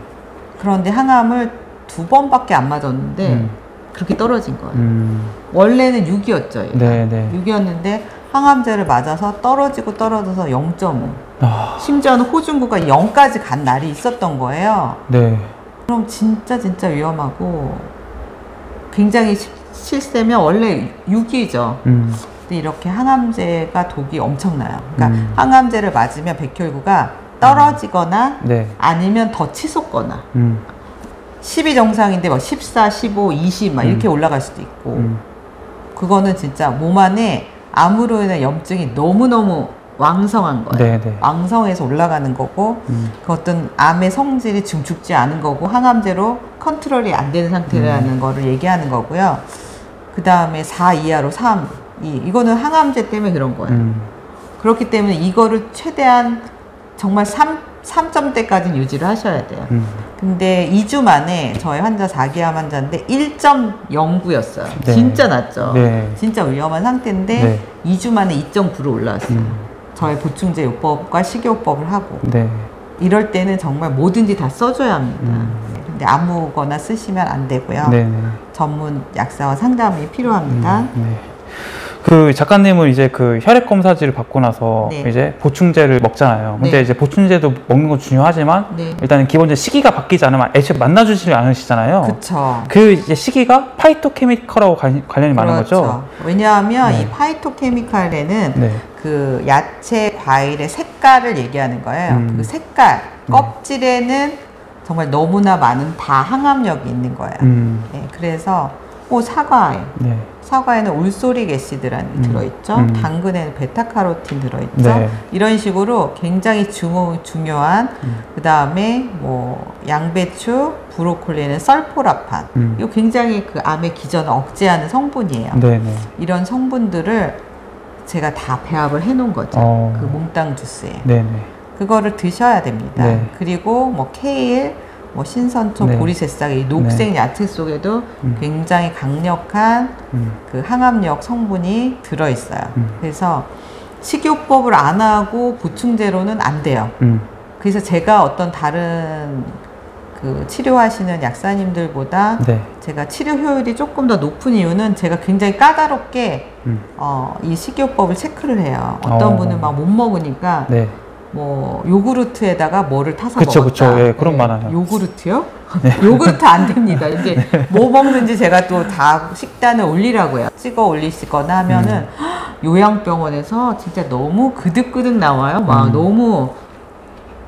S2: 그런데 항암을 두 번밖에 안 맞았는데
S1: 음.
S2: 그렇게 떨어진 거예요.
S1: 음.
S2: 원래는 6이었죠.
S1: 네, 네.
S2: 6이었는데 항암제를 맞아서 떨어지고 떨어져서 0.5.
S1: 아.
S2: 심지어는 호중구가 0까지 간 날이 있었던 거예요.
S1: 네.
S2: 그럼 진짜 진짜 위험하고 굉장히 시- 실세면 원래 6이죠.
S1: 음.
S2: 근데 이렇게 항암제가 독이 엄청나요. 그러니까
S1: 음.
S2: 항암제를 맞으면 백혈구가 떨어지거나
S1: 네.
S2: 아니면 더 치솟거나
S1: 음.
S2: 10이 정상인데 막 14, 15, 20 막 이렇게 올라갈 수도 있고
S1: 음.
S2: 그거는 진짜 몸 안에 암으로 인한 염증이 너무너무 왕성한 거예요.
S1: 네, 네.
S2: 왕성해서 올라가는 거고
S1: 음.
S2: 그 어떤 암의 성질이 지금 죽지 않은 거고 항암제로 컨트롤이 안 되는 상태라는
S1: 음.
S2: 거를 얘기하는 거고요. 그 다음에 4 이하로 3, 2 이거는 항암제 때문에 그런 거예요.
S1: 음.
S2: 그렇기 때문에 이거를 최대한 정말 3, 3점대까지는 유지를 하셔야 돼요.
S1: 음.
S2: 근데 2주 만에 저희 환자 4기암 환자인데 1.09였어요.
S1: 네.
S2: 진짜 낮죠.
S1: 네.
S2: 진짜 위험한 상태인데
S1: 네.
S2: 2주 만에 2.9로 올라왔어요.
S1: 음.
S2: 저희 보충제 요법과 식이요법을 하고
S1: 네.
S2: 이럴 때는 정말 뭐든지 다 써줘야 합니다.
S1: 음.
S2: 근데 아무거나 쓰시면 안 되고요.
S1: 네, 네.
S2: 전문 약사와 상담이 필요합니다.
S1: 음, 네. 그 작가님은 이제 그 혈액 검사지를 받고 나서
S2: 네.
S1: 이제 보충제를 먹잖아요. 근데
S2: 네.
S1: 이제 보충제도 먹는 건 중요하지만
S2: 네.
S1: 일단은 기본적으로 시기가 바뀌지 않으면 애초에 만나주지 않으시잖아요.
S2: 그쵸.
S1: 그 이제 시기가 파이토케미컬하고 관- 관련이 많은 거죠.
S2: 그렇죠. 왜냐하면
S1: 네.
S2: 이 파이토케미칼에는
S1: 네.
S2: 그 야채 과일의 색깔을 얘기하는 거예요.
S1: 음.
S2: 그 색깔
S1: 네.
S2: 껍질에는 정말 너무나 많은 다 항암력이 있는 거예요.
S1: 음.
S2: 네, 그래서 뭐 사과에
S1: 네.
S2: 사과에는 울소릭 애시드라는 게
S1: 음.
S2: 들어있죠.
S1: 음.
S2: 당근에는 베타카로틴 들어있죠.
S1: 네.
S2: 이런 식으로 굉장히 중, 중요한
S1: 음.
S2: 그 다음에 뭐 양배추, 브로콜리는 설포라판.
S1: 음.
S2: 이거 굉장히 그 암의 기전을 억제하는 성분이에요.
S1: 네, 네.
S2: 이런 성분들을 제가 다 배합을 해놓은 거죠.
S1: 어.
S2: 그 몽땅 주스에.
S1: 네, 네.
S2: 그거를 드셔야 됩니다.
S1: 네.
S2: 그리고 뭐 케일, 뭐 신선초,
S1: 네.
S2: 보리새싹 이 녹색 야채 속에도
S1: 음.
S2: 굉장히 강력한
S1: 음.
S2: 그 항암력 성분이 들어 있어요.
S1: 음.
S2: 그래서 식이요법을 안 하고 보충제로는 안 돼요.
S1: 음.
S2: 그래서 제가 어떤 다른 그 치료하시는 약사님들보다
S1: 네.
S2: 제가 치료 효율이 조금 더 높은 이유는 제가 굉장히 까다롭게
S1: 음.
S2: 어, 이 식이요법을 체크를 해요. 어떤
S1: 어.
S2: 분은 막 못 먹으니까
S1: 네.
S2: 뭐 요구르트에다가 뭐를 타서
S1: 그쵸,
S2: 먹었다.
S1: 그쵸. 예, 그런 많아요.
S2: 요구르트요? 요구르트 안 됩니다. 이제
S1: 네.
S2: 뭐 먹는지 제가 또 다 식단을 올리라고요. 찍어 올리시거나 하면은
S1: 음.
S2: 요양병원에서 진짜 너무 그득그득 나와요. 막
S1: 음.
S2: 너무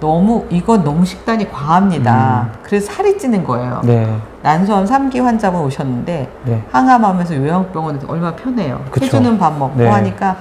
S2: 너무 이건 너무 식단이 과합니다.
S1: 음.
S2: 그래서 살이 찌는 거예요.
S1: 네.
S2: 난소암 3기 환자분 오셨는데
S1: 네.
S2: 항암하면서 요양병원에서 얼마나 편해요.
S1: 그쵸.
S2: 해주는 밥 먹고
S1: 네.
S2: 하니까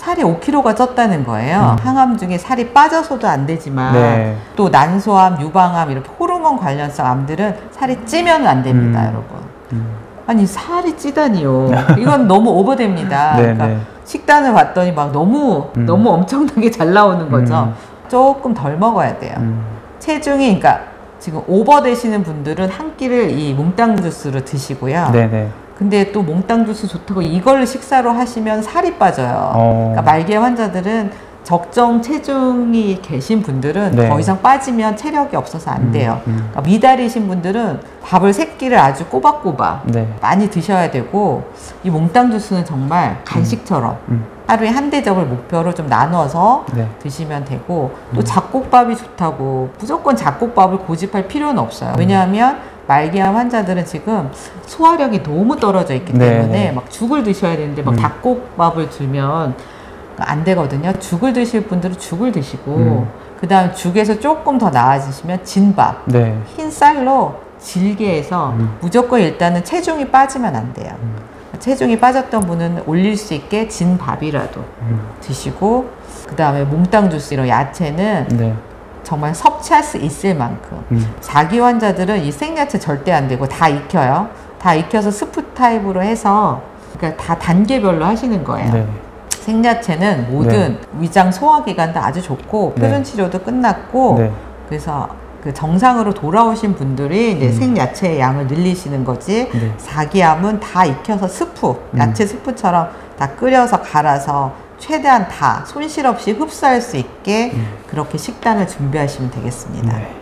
S2: 살이 5kg가 쪘다는 거예요.
S1: 음.
S2: 항암 중에 살이 빠져서도 안 되지만
S1: 네.
S2: 또 난소암, 유방암 이렇게 호르몬 관련성 암들은 살이 찌면 안 됩니다,
S1: 음.
S2: 여러분.
S1: 음.
S2: 아니 살이 찌다니요. 이건 너무 오버됩니다.
S1: 네,
S2: 그러니까
S1: 네.
S2: 식단을 봤더니 막 너무
S1: 음.
S2: 너무 엄청나게 잘 나오는 거죠.
S1: 음.
S2: 조금 덜 먹어야 돼요.
S1: 음.
S2: 체중이 그러니까 지금 오버 되시는 분들은 한 끼를 이 몽땅 주스로 드시고요.
S1: 네, 네.
S2: 근데 또 몽땅 주스 좋다고 이걸 식사로 하시면 살이 빠져요.
S1: 어.
S2: 그러니까 말기암 환자들은 적정 체중이 계신 분들은
S1: 네.
S2: 더 이상 빠지면 체력이 없어서 안
S1: 음,
S2: 돼요.
S1: 음.
S2: 그러니까 미달이신 분들은 밥을 세 끼를 아주 꼬박꼬박
S1: 네.
S2: 많이 드셔야 되고 이 몽땅 주스는 정말 간식처럼
S1: 음.
S2: 하루에 한 대접을 목표로 좀 나눠서
S1: 네.
S2: 드시면 되고 또 잡곡밥이 좋다고 무조건 잡곡밥을 고집할 필요는 없어요. 왜냐하면 말기암 환자들은 지금 소화력이 너무 떨어져 있기
S1: 네,
S2: 때문에
S1: 네.
S2: 막 죽을 드셔야 되는데 막
S1: 음.
S2: 잡곡밥을 주면 안 되거든요. 죽을 드실 분들은 죽을 드시고
S1: 음.
S2: 그다음 죽에서 조금 더 나아지시면 진밥,
S1: 네.
S2: 흰 쌀로 질게 해서
S1: 음.
S2: 무조건 일단은 체중이 빠지면 안 돼요. 체중이 빠졌던 분은 올릴 수 있게 진 밥이라도
S1: 음.
S2: 드시고 그 다음에 몽땅 주스 이런 야채는
S1: 네.
S2: 정말 섭취할 수 있을 만큼
S1: 음.
S2: 사기 환자들은 이 생야채 절대 안 되고 다 익혀요. 다 익혀서 스프 타입으로 해서 그러니까 다 단계별로 하시는 거예요.
S1: 네.
S2: 생야채는 모든 위장 소화기관도 아주 좋고
S1: 네.
S2: 표준 치료도 끝났고
S1: 네.
S2: 그래서 그 정상으로 돌아오신 분들이 이제
S1: 음.
S2: 생야채의 양을 늘리시는 거지
S1: 네.
S2: 사기암은 다 익혀서 스프
S1: 음.
S2: 야채 스프처럼 다 끓여서 갈아서 최대한 다 손실 없이 흡수할 수 있게 그렇게 식단을 준비하시면 되겠습니다.
S1: 음. 네.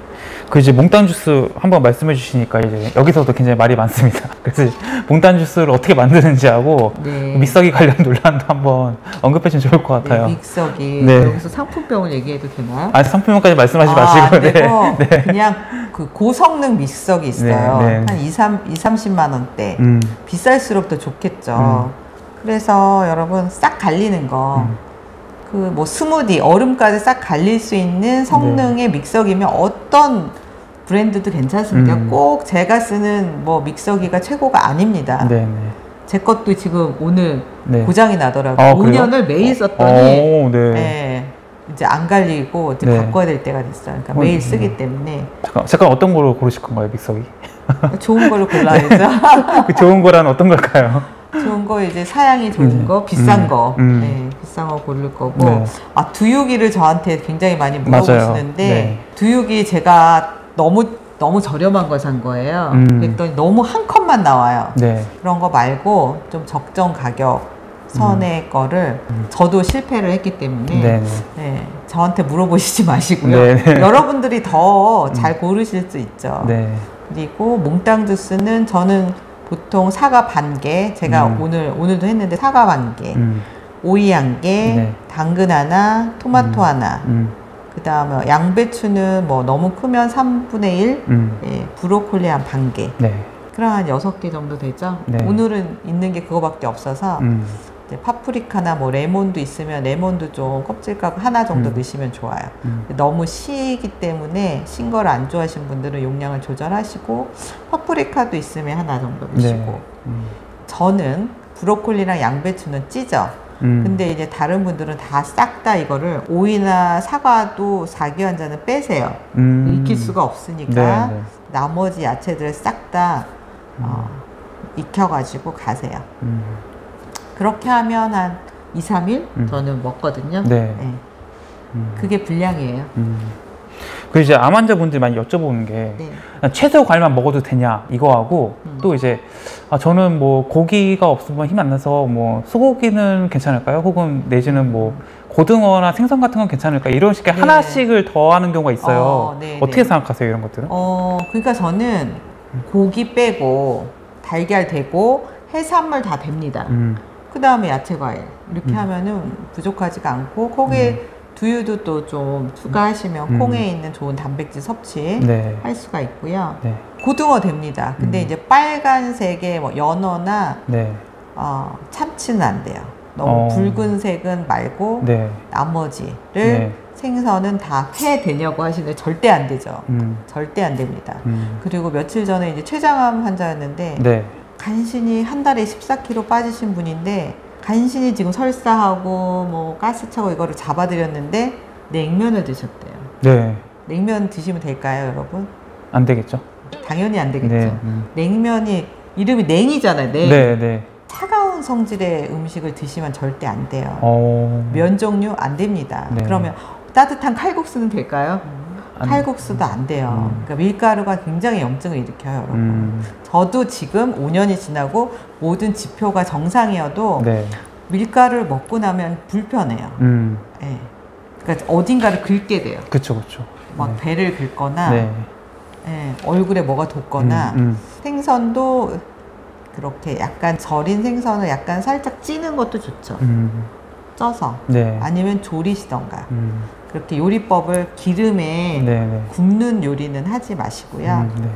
S1: 그 이제 몽땅 주스 한번 말씀해 주시니까 이제 여기서도 굉장히 말이 많습니다. 그래서 몽땅 주스를 어떻게 만드는지 하고
S2: 네.
S1: 믹서기 관련 논란도 한번 언급해 주면 좋을 것
S2: 네,
S1: 같아요.
S2: 믹서기
S1: 네.
S2: 여기서 상품명을 얘기해도 되나요?
S1: 아, 상품명까지 말씀하지
S2: 아,
S1: 마시고.
S2: 안 되고
S1: 네.
S2: 그냥 그 고성능 믹서기 있어요.
S1: 네, 네.
S2: 한 2, 3, 2, 30만 원대.
S1: 음.
S2: 비쌀수록 더 좋겠죠. 그래서 여러분 싹 갈리는 거.
S1: 음.
S2: 그뭐 스무디 얼음까지 싹 갈릴 수 있는 성능의 믹서기면 어떤 브랜드도 괜찮습니다.
S1: 네. 음.
S2: 꼭 제가 쓰는 뭐 믹서기가 최고가 아닙니다.
S1: 네, 네.
S2: 제 것도 지금 오늘
S1: 네.
S2: 고장이 나더라고요.
S1: 아, 그래요?
S2: 5년을 매일 썼더니
S1: 오, 네.
S2: 네, 이제 안 갈리고 이제
S1: 네.
S2: 바꿔야 될 때가 됐어요. 그러니까
S1: 어,
S2: 매일
S1: 음.
S2: 쓰기 때문에
S1: 잠깐, 잠깐 어떤 거로 고르실 건가요, 믹서기?
S2: 좋은 걸로 골라야죠.
S1: 그 좋은 거란 어떤 걸까요?
S2: 좋은 거 이제 사양이 좋은
S1: 음.
S2: 거, 비싼
S1: 음.
S2: 거,
S1: 음.
S2: 네, 비싼 거 고를 거고.
S1: 네.
S2: 아 두유기를 저한테 굉장히 많이. 물어보시는데
S1: 네.
S2: 두유기 제가 너무 너무 저렴한 걸 산 거예요.
S1: 음.
S2: 그랬더니 너무 한 컵만 나와요.
S1: 네.
S2: 그런 거 말고 좀 적정 가격 선의 거를 저도 실패를 했기 때문에
S1: 음. 네.
S2: 네, 저한테 물어보시지 마시고요.
S1: 네, 네.
S2: 여러분들이 더 잘 고르실 수 있죠.
S1: 네.
S2: 그리고 몽땅 주스는 저는 보통 사과 반 개, 제가
S1: 음.
S2: 오늘 오늘도 했는데 사과 반 개,
S1: 음.
S2: 오이 한 개,
S1: 네.
S2: 당근 하나, 토마토 하나.
S1: 음.
S2: 그다음에 양배추는 뭐 너무 크면 3분의 1,
S1: 음.
S2: 예, 브로콜리 한 반 개.
S1: 네.
S2: 그럼 한 여섯 개 정도 되죠.
S1: 네.
S2: 오늘은 있는 게 그거밖에 없어서
S1: 음.
S2: 파프리카나 뭐 레몬도 있으면 레몬도 좀 껍질 까고 하나 정도
S1: 음.
S2: 넣으시면 좋아요.
S1: 음.
S2: 너무 시기 때문에 신 거를 안 좋아하시는 분들은 용량을 조절하시고 파프리카도 있으면 하나 정도 넣으시고
S1: 네. 음.
S2: 저는 브로콜리랑 양배추는 찌죠.
S1: 음.
S2: 근데 이제 다른 분들은 다 싹 다 이거를 오이나 사과도 사기 환자는 빼세요.
S1: 음.
S2: 익힐 수가 없으니까
S1: 네, 네.
S2: 나머지 야채들을 싹다 어, 익혀가지고 가세요.
S1: 음.
S2: 그렇게 하면 한 2, 3일
S1: 음.
S2: 저는 먹거든요.
S1: 네. 음.
S2: 그게 분량이에요.
S1: 음. 그 이제 암 환자분들이 많이 여쭤보는 게
S2: 네.
S1: 채소 과일만 먹어도 되냐 이거하고
S2: 음.
S1: 또 이제 아, 저는 뭐 고기가 없으면 힘 안 나서 뭐 소고기는 괜찮을까요? 혹은 내지는 뭐 고등어나 생선 같은 건 괜찮을까? 이런 식의
S2: 네.
S1: 하나씩을 더 하는 경우가 있어요.
S2: 어, 네, 네.
S1: 생각하세요, 이런 것들은?
S2: 어, 그러니까 저는 고기 빼고 달걀 되고 해산물 다 됩니다.
S1: 음,
S2: 그 다음에 야채 과일 이렇게
S1: 음.
S2: 하면은 부족하지가 않고 거기에 두유도 또 좀 추가하시면
S1: 음.
S2: 콩에 있는 좋은 단백질 섭취
S1: 네.
S2: 할 수가 있고요.
S1: 네.
S2: 고등어 됩니다. 근데
S1: 음.
S2: 이제 빨간색의 뭐 연어나
S1: 네.
S2: 어, 참치는 안 돼요. 너무
S1: 어.
S2: 붉은색은 말고
S1: 네.
S2: 나머지를
S1: 네.
S2: 생선은 다 회 되냐고 하시는데 절대 안 되죠.
S1: 음,
S2: 절대 안 됩니다.
S1: 음.
S2: 그리고 며칠 전에 이제 췌장암 환자였는데
S1: 네.
S2: 간신히 한 달에 14kg 빠지신 분인데 간신히 지금 설사하고 뭐 가스 차고 이거를 잡아드렸는데 냉면을 드셨대요.
S1: 네.
S2: 냉면 드시면 될까요, 여러분?
S1: 안 되겠죠?
S2: 당연히 안 되겠죠.
S1: 네. 음.
S2: 냉면이 이름이 냉이잖아요. 냉.
S1: 네. 네.
S2: 차가운 성질의 음식을 드시면 절대 안 돼요.
S1: 어.
S2: 면 종류 안 됩니다.
S1: 네.
S2: 그러면 따뜻한 칼국수는 될까요?
S1: 안-
S2: 칼국수도 안 돼요.
S1: 음.
S2: 그러니까 밀가루가 굉장히 염증을 일으켜요, 여러분.
S1: 음.
S2: 저도 지금 5년이 지나고 모든 지표가 정상이어도
S1: 네.
S2: 밀가루를 먹고 나면 불편해요.
S1: 음.
S2: 예. 그러니까 어딘가를 긁게 돼요.
S1: 그쵸, 그쵸.
S2: 막
S1: 네.
S2: 배를 긁거나
S1: 네.
S2: 예, 얼굴에 뭐가 돋거나
S1: 음, 음.
S2: 생선도 그렇게 약간 절인 생선을 약간 살짝 찌는 것도 좋죠.
S1: 음.
S2: 쪄서
S1: 네.
S2: 아니면 조리시던가
S1: 음.
S2: 그렇게 요리법을 기름에
S1: 네, 네.
S2: 굽는 요리는 하지 마시고요.
S1: 음, 네.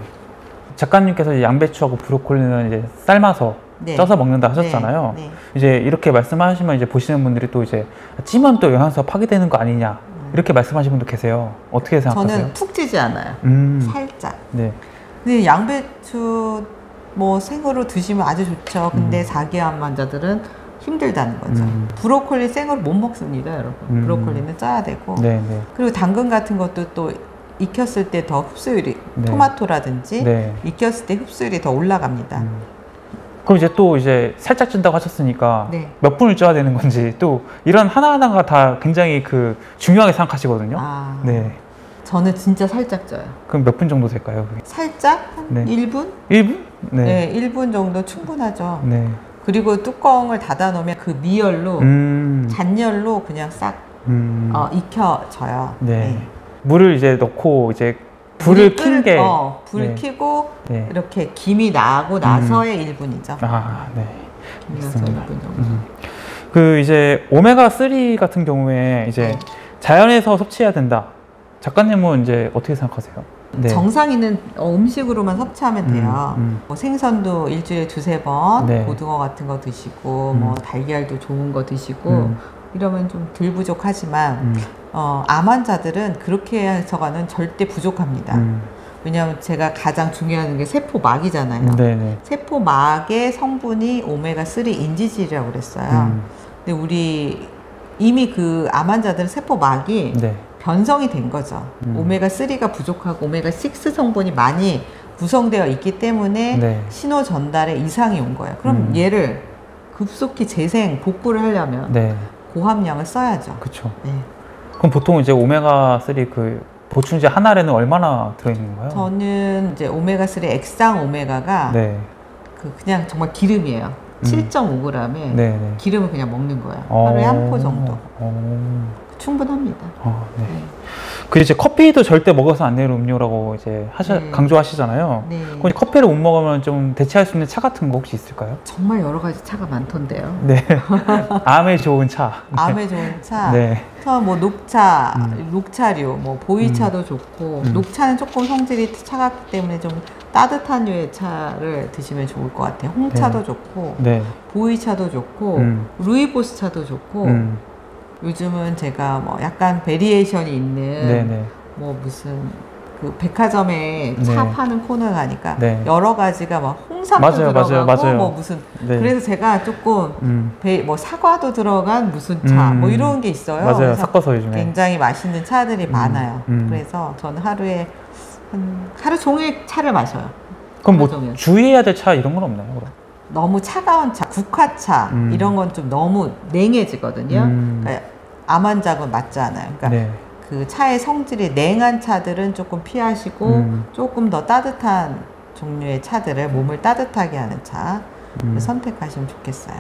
S1: 작가님께서 양배추하고 브로콜리는 이제 삶아서
S2: 네.
S1: 쪄서 먹는다 하셨잖아요.
S2: 네, 네.
S1: 이제 이렇게 말씀하시면 이제 보시는 분들이 또 이제 찌면 또 영양소가 파괴되는 거 아니냐 이렇게 말씀하시는 분도 계세요. 어떻게 생각하세요?
S2: 저는 툭 찌지 않아요.
S1: 음,
S2: 살짝.
S1: 네,
S2: 근데 양배추 뭐 생으로 드시면 아주 좋죠. 근데
S1: 음.
S2: 사기암 환자들은 힘들다는 거죠.
S1: 음.
S2: 브로콜리 생으로 못 먹습니다, 여러분.
S1: 음.
S2: 브로콜리는 쪄야 되고.
S1: 네, 네,
S2: 그리고 당근 같은 것도 또 익혔을 때 더 흡수율이
S1: 네.
S2: 토마토라든지
S1: 네.
S2: 익혔을 때 흡수율이 더 올라갑니다.
S1: 음. 그럼 이제 또 이제 살짝 찐다고 하셨으니까
S2: 네.
S1: 몇 분을 쪄야 되는 건지 또 이런 하나하나가 다 굉장히 그 중요하게 생각하시거든요.
S2: 아,
S1: 네.
S2: 저는 진짜 살짝 쪄요.
S1: 그럼 몇 분 정도 될까요? 그게?
S2: 살짝 한
S1: 네.
S2: 1분?
S1: 1분?
S2: 네.
S1: 네.
S2: 1분 정도 충분하죠.
S1: 네.
S2: 그리고 뚜껑을 닫아 놓으면 그 미열로
S1: 음.
S2: 잔열로 그냥 싹
S1: 음.
S2: 어, 익혀져요.
S1: 네. 물을 이제 넣고 이제 불을 킨
S2: 끓-
S1: 게.
S2: 어, 불
S1: 네.
S2: 켜고
S1: 네.
S2: 이렇게 김이 나고 나서의 1분이죠.
S1: 아, 네.
S2: 김이 나서
S1: 알겠습니다.
S2: 1분 정도.
S1: 음. 그 이제 오메가 3 같은 경우에 이제
S2: 네.
S1: 자연에서 섭취해야 된다. 작가님은 이제 어떻게 생각하세요? 네.
S2: 정상인은 어, 음식으로만 섭취하면 돼요.
S1: 음, 음.
S2: 뭐 생선도 일주일에 두세 번,
S1: 네.
S2: 고등어 같은 거 드시고,
S1: 음.
S2: 뭐 달걀도 좋은 거 드시고,
S1: 음,
S2: 이러면 좀 덜 부족하지만,
S1: 음,
S2: 어, 암 환자들은 그렇게 해서가는 절대 부족합니다.
S1: 음.
S2: 왜냐하면 제가 가장 중요한 게 세포막이잖아요.
S1: 네네.
S2: 세포막의 성분이 오메가3 인지질이라고 그랬어요.
S1: 음,
S2: 근데 우리 이미 그 암 환자들은 세포막이
S1: 네.
S2: 변성이 된 거죠.
S1: 음.
S2: 오메가 3가 부족하고 오메가 6 성분이 많이 구성되어 있기 때문에
S1: 네.
S2: 신호 전달에 이상이 온 거예요. 그럼
S1: 음.
S2: 얘를 급속히 재생 복구를 하려면
S1: 네.
S2: 고함량을 써야죠.
S1: 그쵸.
S2: 네.
S1: 그럼 보통 이제 오메가 3 그 보충제 한 알에는 얼마나 들어있는 건가요?
S2: 저는 이제 오메가 3 액상 오메가가
S1: 네.
S2: 그 그냥 정말 기름이에요.
S1: 음.
S2: 7.5g에
S1: 네. 네.
S2: 기름을 그냥 먹는 거예요.
S1: 어.
S2: 하루에 한 포 정도.
S1: 어.
S2: 충분합니다.
S1: 어, 네.
S2: 네.
S1: 그 이제 커피도 절대 먹어서 안 되는 음료라고 이제 하셔,
S2: 네.
S1: 강조하시잖아요.
S2: 네.
S1: 그럼 커피를 못 먹으면 좀 대체할 수 있는 차 같은 거 혹시 있을까요?
S2: 정말 여러 가지 차가 많던데요.
S1: 네. 암에 좋은 차.
S2: 암에 좋은 차,
S1: 네.
S2: 뭐 녹차,
S1: 음.
S2: 녹차류, 뭐 보이차도 좋고
S1: 음.
S2: 녹차는 조금 성질이 차갑기 때문에 좀 따뜻한 류의 차를 드시면 좋을 것 같아요. 홍차도
S1: 네.
S2: 좋고
S1: 네.
S2: 보이차도 좋고
S1: 음.
S2: 루이보스 차도 좋고
S1: 음.
S2: 요즘은 제가 뭐 약간 variation이 있는
S1: 네네.
S2: 뭐 무슨 그 백화점에 차
S1: 네.
S2: 파는 코너에 가니까
S1: 네.
S2: 여러 가지가 막 홍삼도
S1: 맞아요, 맞아요,
S2: 들어가고
S1: 맞아요.
S2: 뭐 무슨
S1: 네.
S2: 그래서 제가 조금
S1: 음.
S2: 배, 뭐 사과도 들어간 무슨 차
S1: 음.
S2: 뭐 이런 게 있어요.
S1: 맞아요. 섞어서 요즘에.
S2: 굉장히 맛있는 차들이 많아요.
S1: 음.
S2: 그래서 저는 하루에 한 하루 종일 차를 마셔요.
S1: 그럼 뭐
S2: 종일.
S1: 주의해야 될 차 이런 건 없나요? 그럼?
S2: 너무 차가운 차, 국화차
S1: 음.
S2: 이런 건 좀 너무 냉해지거든요.
S1: 음.
S2: 그러니까 암 환자군 맞지 않아요. 그러니까
S1: 네.
S2: 그 차의 성질이 냉한 차들은 조금 피하시고
S1: 음.
S2: 조금 더 따뜻한 종류의 차들을 몸을 따뜻하게 하는 차를
S1: 음.
S2: 선택하시면 좋겠어요.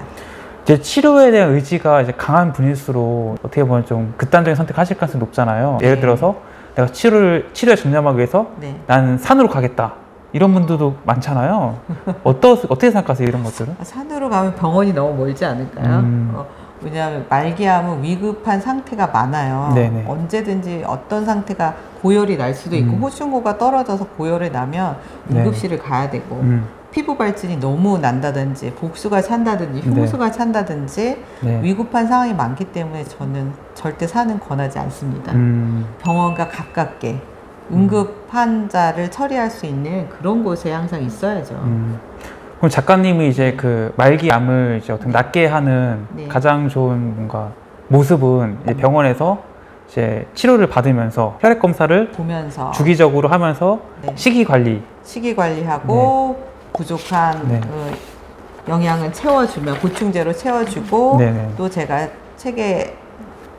S1: 이제 치료에 대한 의지가 이제 강한 분일수록 어떻게 보면 좀 극단적인 선택하실 가능성이 높잖아요. 예를
S2: 네.
S1: 들어서 내가 치료를 치료에 전념하기 위해서
S2: 네.
S1: 나는 산으로 가겠다. 이런 분들도 많잖아요. 어떠, 어떻게 생각하세요, 이런 것들은?
S2: 산으로 가면 병원이 너무 멀지 않을까요?
S1: 음.
S2: 어, 왜냐하면 말기암은 위급한 상태가 많아요.
S1: 네네.
S2: 언제든지 어떤 상태가 고열이 날 수도 있고
S1: 음.
S2: 호중고가 떨어져서 고열이 나면
S1: 네.
S2: 응급실을 가야 되고
S1: 음,
S2: 피부 발진이 너무 난다든지 복수가 찬다든지
S1: 네.
S2: 흉수가 찬다든지
S1: 네.
S2: 위급한 상황이 많기 때문에 저는 절대 사는 권하지 않습니다.
S1: 음,
S2: 병원과 가깝게 응급 환자를 처리할 수 있는 그런 곳에 항상 있어야죠.
S1: 음. 그럼 작가님이 이제 그 말기 암을 이제 어떻게 낫게 하는
S2: 네.
S1: 가장 좋은 뭔가 모습은 이제 병원에서 이제 치료를 받으면서 혈액 검사를
S2: 보면서
S1: 주기적으로 하면서
S2: 네.
S1: 식이 관리.
S2: 식이 관리하고 부족한
S1: 네.
S2: 그 영양은 채워주면 보충제로 채워주고
S1: 네네.
S2: 또 제가 책에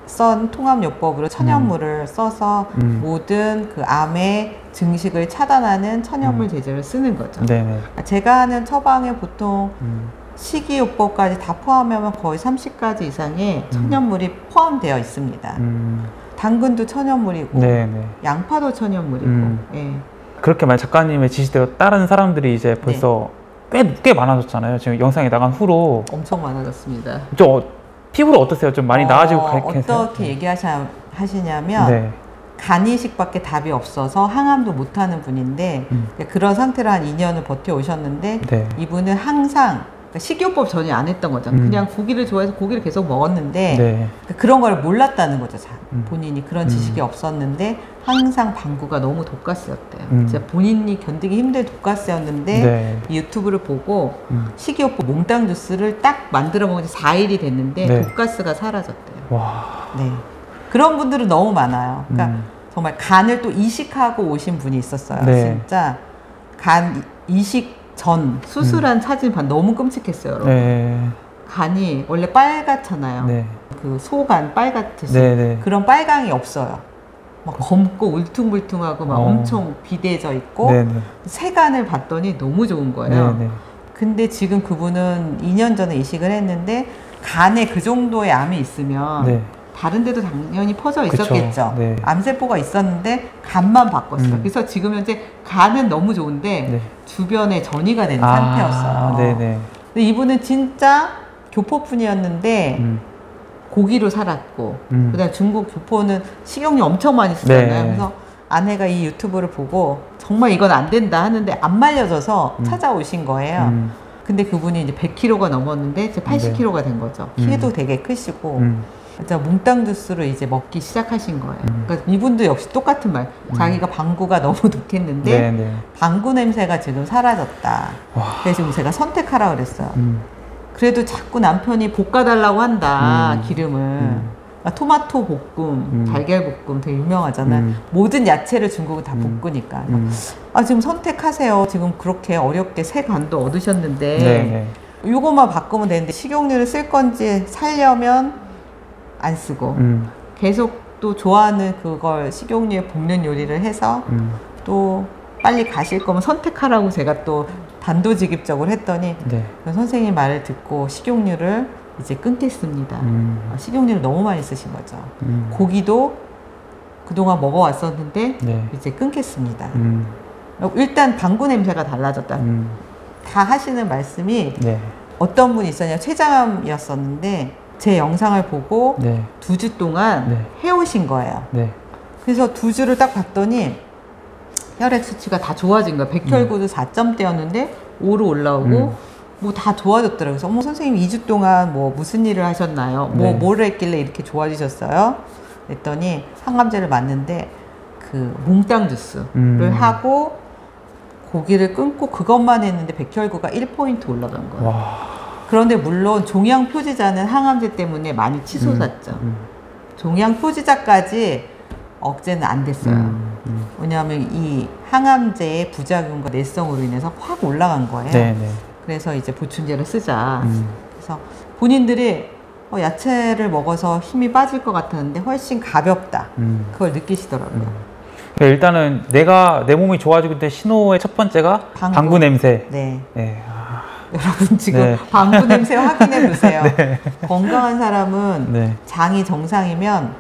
S2: 썬 통합요법으로 천연물을 써서
S1: 음.
S2: 모든 그 암의 증식을 차단하는 천연물
S1: 음.
S2: 제제를 쓰는 거죠.
S1: 네네.
S2: 제가 하는 처방에 보통
S1: 음,
S2: 식이요법까지 다 포함하면 거의 30가지 이상의 천연물이 포함되어 있습니다.
S1: 음,
S2: 당근도 천연물이고
S1: 네, 네.
S2: 양파도 천연물이고
S1: 음.
S2: 예.
S1: 그렇게 만약 작가님의 지시대로 다른 사람들이 이제 벌써 꽤, 꽤 많아졌잖아요. 지금 영상이 나간 후로.
S2: 엄청 많아졌습니다.
S1: 좀 어, 피부로 어떠세요? 좀 많이 나아지고
S2: 어,
S1: 가- 계세요?
S2: 어떻게 얘기하시냐면 하시냐면
S1: 네.
S2: 간 이식밖에 답이 없어서 항암도 못하는 분인데
S1: 음.
S2: 그런 상태로 한 2년을 버텨 오셨는데
S1: 네.
S2: 이분은 항상 그러니까 식이요법 전혀 안 했던 거죠.
S1: 음.
S2: 그냥 고기를 좋아해서 고기를 계속 먹었는데
S1: 네.
S2: 그런 걸 몰랐다는 거죠. 자,
S1: 음.
S2: 본인이 그런 지식이 없었는데 항상 방구가 너무 독가스였대요.
S1: 음.
S2: 진짜 본인이 견디기 힘들 독가스였는데
S1: 네.
S2: 이 유튜브를 보고
S1: 음.
S2: 식이요법 몽땅 주스를 딱 만들어 먹은 지 4일이 됐는데
S1: 네.
S2: 독가스가 사라졌대요.
S1: 와.
S2: 네. 그런 분들은 너무 많아요. 그러니까
S1: 음.
S2: 정말 간을 또 이식하고 오신 분이 있었어요.
S1: 네.
S2: 진짜 간 이- 이식 전 수술한 사진 봐 너무 끔찍했어요. 여러분.
S1: 음. 네.
S2: 간이 원래 빨갛잖아요.
S1: 네.
S2: 그 소간 빨갛듯이
S1: 네. 네.
S2: 그런 빨강이 없어요. 막 검고 울퉁불퉁하고 막
S1: 어.
S2: 엄청 비대져 있고
S1: 네. 네.
S2: 세간을 봤더니 너무 좋은 거예요. 근데 지금 그분은 2년 전에 이식을 했는데 간에 그 정도의 암이 있으면
S1: 네.
S2: 다른 데도 당연히 퍼져. 있었겠죠.
S1: 네.
S2: 암세포가 있었는데 간만 바꿨어요.
S1: 음.
S2: 그래서 지금 현재 간은 너무 좋은데
S1: 네.
S2: 주변에 전이가 된
S1: 아,
S2: 상태였어요.
S1: 네네.
S2: 근데 이분은 진짜 교포분이었는데
S1: 음.
S2: 고기로 살았고
S1: 음.
S2: 그다음 에 중국 교포는 식용유 엄청 많이 쓰잖아요.
S1: 네.
S2: 그래서 아내가 이 유튜브를 보고 정말 이건 안 된다 하는데 안 말려져서
S1: 음.
S2: 찾아오신 거예요.
S1: 음.
S2: 근데 그분이 이제 100kg가 넘었는데 이제 80kg가 된 거죠.
S1: 음.
S2: 키도 되게 크시고
S1: 음.
S2: 진짜 몽땅 주스를 이제 먹기 시작하신 거예요.
S1: 음.
S2: 그러니까 이분도 역시 똑같은 말. 자기가 방구가 너무 독했는데
S1: 네. 네.
S2: 방구 냄새가 지금 사라졌다.
S1: 와.
S2: 그래서 지금 제가 선택하라 그랬어요.
S1: 음.
S2: 그래도 자꾸 남편이 볶아달라고 한다
S1: 음.
S2: 기름을.
S1: 음.
S2: 그러니까 토마토 볶음,
S1: 음.
S2: 달걀 볶음 되게 유명하잖아요.
S1: 음.
S2: 모든 야채를 중국은 다
S1: 음.
S2: 볶으니까.
S1: 음.
S2: 아 지금 선택하세요. 지금 그렇게 어렵게 새 간도 얻으셨는데
S1: 네. 네.
S2: 이것만 바꾸면 되는데 식용유를 쓸 건지 살려면 안 쓰고
S1: 음.
S2: 계속 또 좋아하는 그걸 식용유에 볶는 요리를 해서
S1: 음.
S2: 또 빨리 가실 거면 선택하라고 제가 또 단도직입적으로 했더니
S1: 네.
S2: 그 선생님 말을 듣고 식용유를 이제 끊겠습니다.
S1: 음.
S2: 아, 식용유를 너무 많이 쓰신 거죠.
S1: 음.
S2: 고기도 그동안 먹어왔었는데
S1: 네.
S2: 이제 끊겠습니다.
S1: 음.
S2: 일단 방구 냄새가 달라졌다.
S1: 음.
S2: 다 하시는 말씀이
S1: 네.
S2: 어떤 분이 있었냐 최장암이었었는데 제 영상을 보고
S1: 네.
S2: 두주 동안
S1: 네.
S2: 해오신 거예요.
S1: 네.
S2: 그래서 두 주를 딱 봤더니 혈액 수치가 다 좋아진 거예요. 백혈구도 4점대였는데 5로 올라오고
S1: 음.
S2: 뭐다 좋아졌더라고요. 그래서 어머 선생님 2주 동안 뭐 무슨 일을 하셨나요? 뭐
S1: 네.
S2: 뭘 했길래 이렇게 좋아지셨어요? 그랬더니 항암제를 맞는데 그 몽땅 주스를
S1: 음.
S2: 하고 고기를 끊고 그것만 했는데 백혈구가 1포인트 올라간 거예요.
S1: 와.
S2: 그런데 물론 종양 표지자는 항암제 때문에 많이 치솟았죠.
S1: 음.
S2: 종양 표지자까지 억제는 안 됐어요.
S1: 음. 음.
S2: 왜냐하면 이 항암제의 부작용과 내성으로 인해서 확 올라간 거예요.
S1: 네. 네.
S2: 그래서 이제 보충제를 쓰자.
S1: 음.
S2: 그래서 본인들이 어, 야채를 먹어서 힘이 빠질 것 같았는데 훨씬 가볍다.
S1: 음.
S2: 그걸 느끼시더라고요.
S1: 그러니까 일단은 내가 내 몸이 좋아지고 있는 신호의 첫 번째가
S2: 방구.
S1: 방구, 냄새.
S2: 네.
S1: 네. 아,
S2: 여러분 지금
S1: 네.
S2: 방구 냄새 확인해 보세요. 건강한 사람은
S1: 네.
S2: 장이 정상이면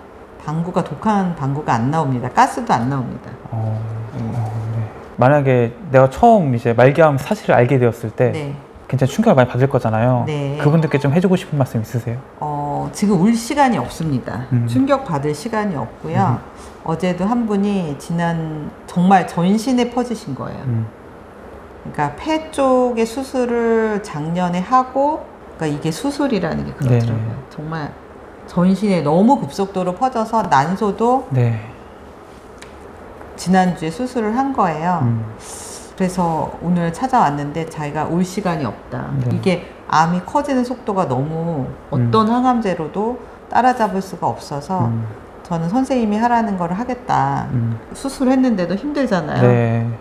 S2: 방구가 독한 방구가 안 나옵니다. 가스도 안 나옵니다.
S1: 어, 어, 네. 만약에 내가 처음 이제 말기암 사실을 알게 되었을 때
S2: 네.
S1: 굉장히 충격을 많이 받을 거잖아요.
S2: 네.
S1: 그분들께 좀 해주고 싶은 말씀 있으세요?
S2: 어, 지금 울 시간이 없습니다.
S1: 음.
S2: 충격 받을 시간이 없고요. 어제도 한 분이 지난 정말 전신에 퍼지신 거예요.
S1: 음.
S2: 그러니까 폐 쪽의 수술을 작년에 하고, 그러니까 이게 수술이라는 게 그렇더라고요.
S1: 네.
S2: 정말 전신에 너무 급속도로 퍼져서 난소도
S1: 네.
S2: 지난주에 수술을 한 거예요.
S1: 음.
S2: 그래서 오늘 찾아왔는데 자기가 올 시간이 없다.
S1: 네.
S2: 이게 암이 커지는 속도가 너무 어떤 항암제로도 따라잡을 수가 없어서
S1: 음.
S2: 저는 선생님이 하라는 걸 하겠다.
S1: 음.
S2: 수술했는데도 힘들잖아요.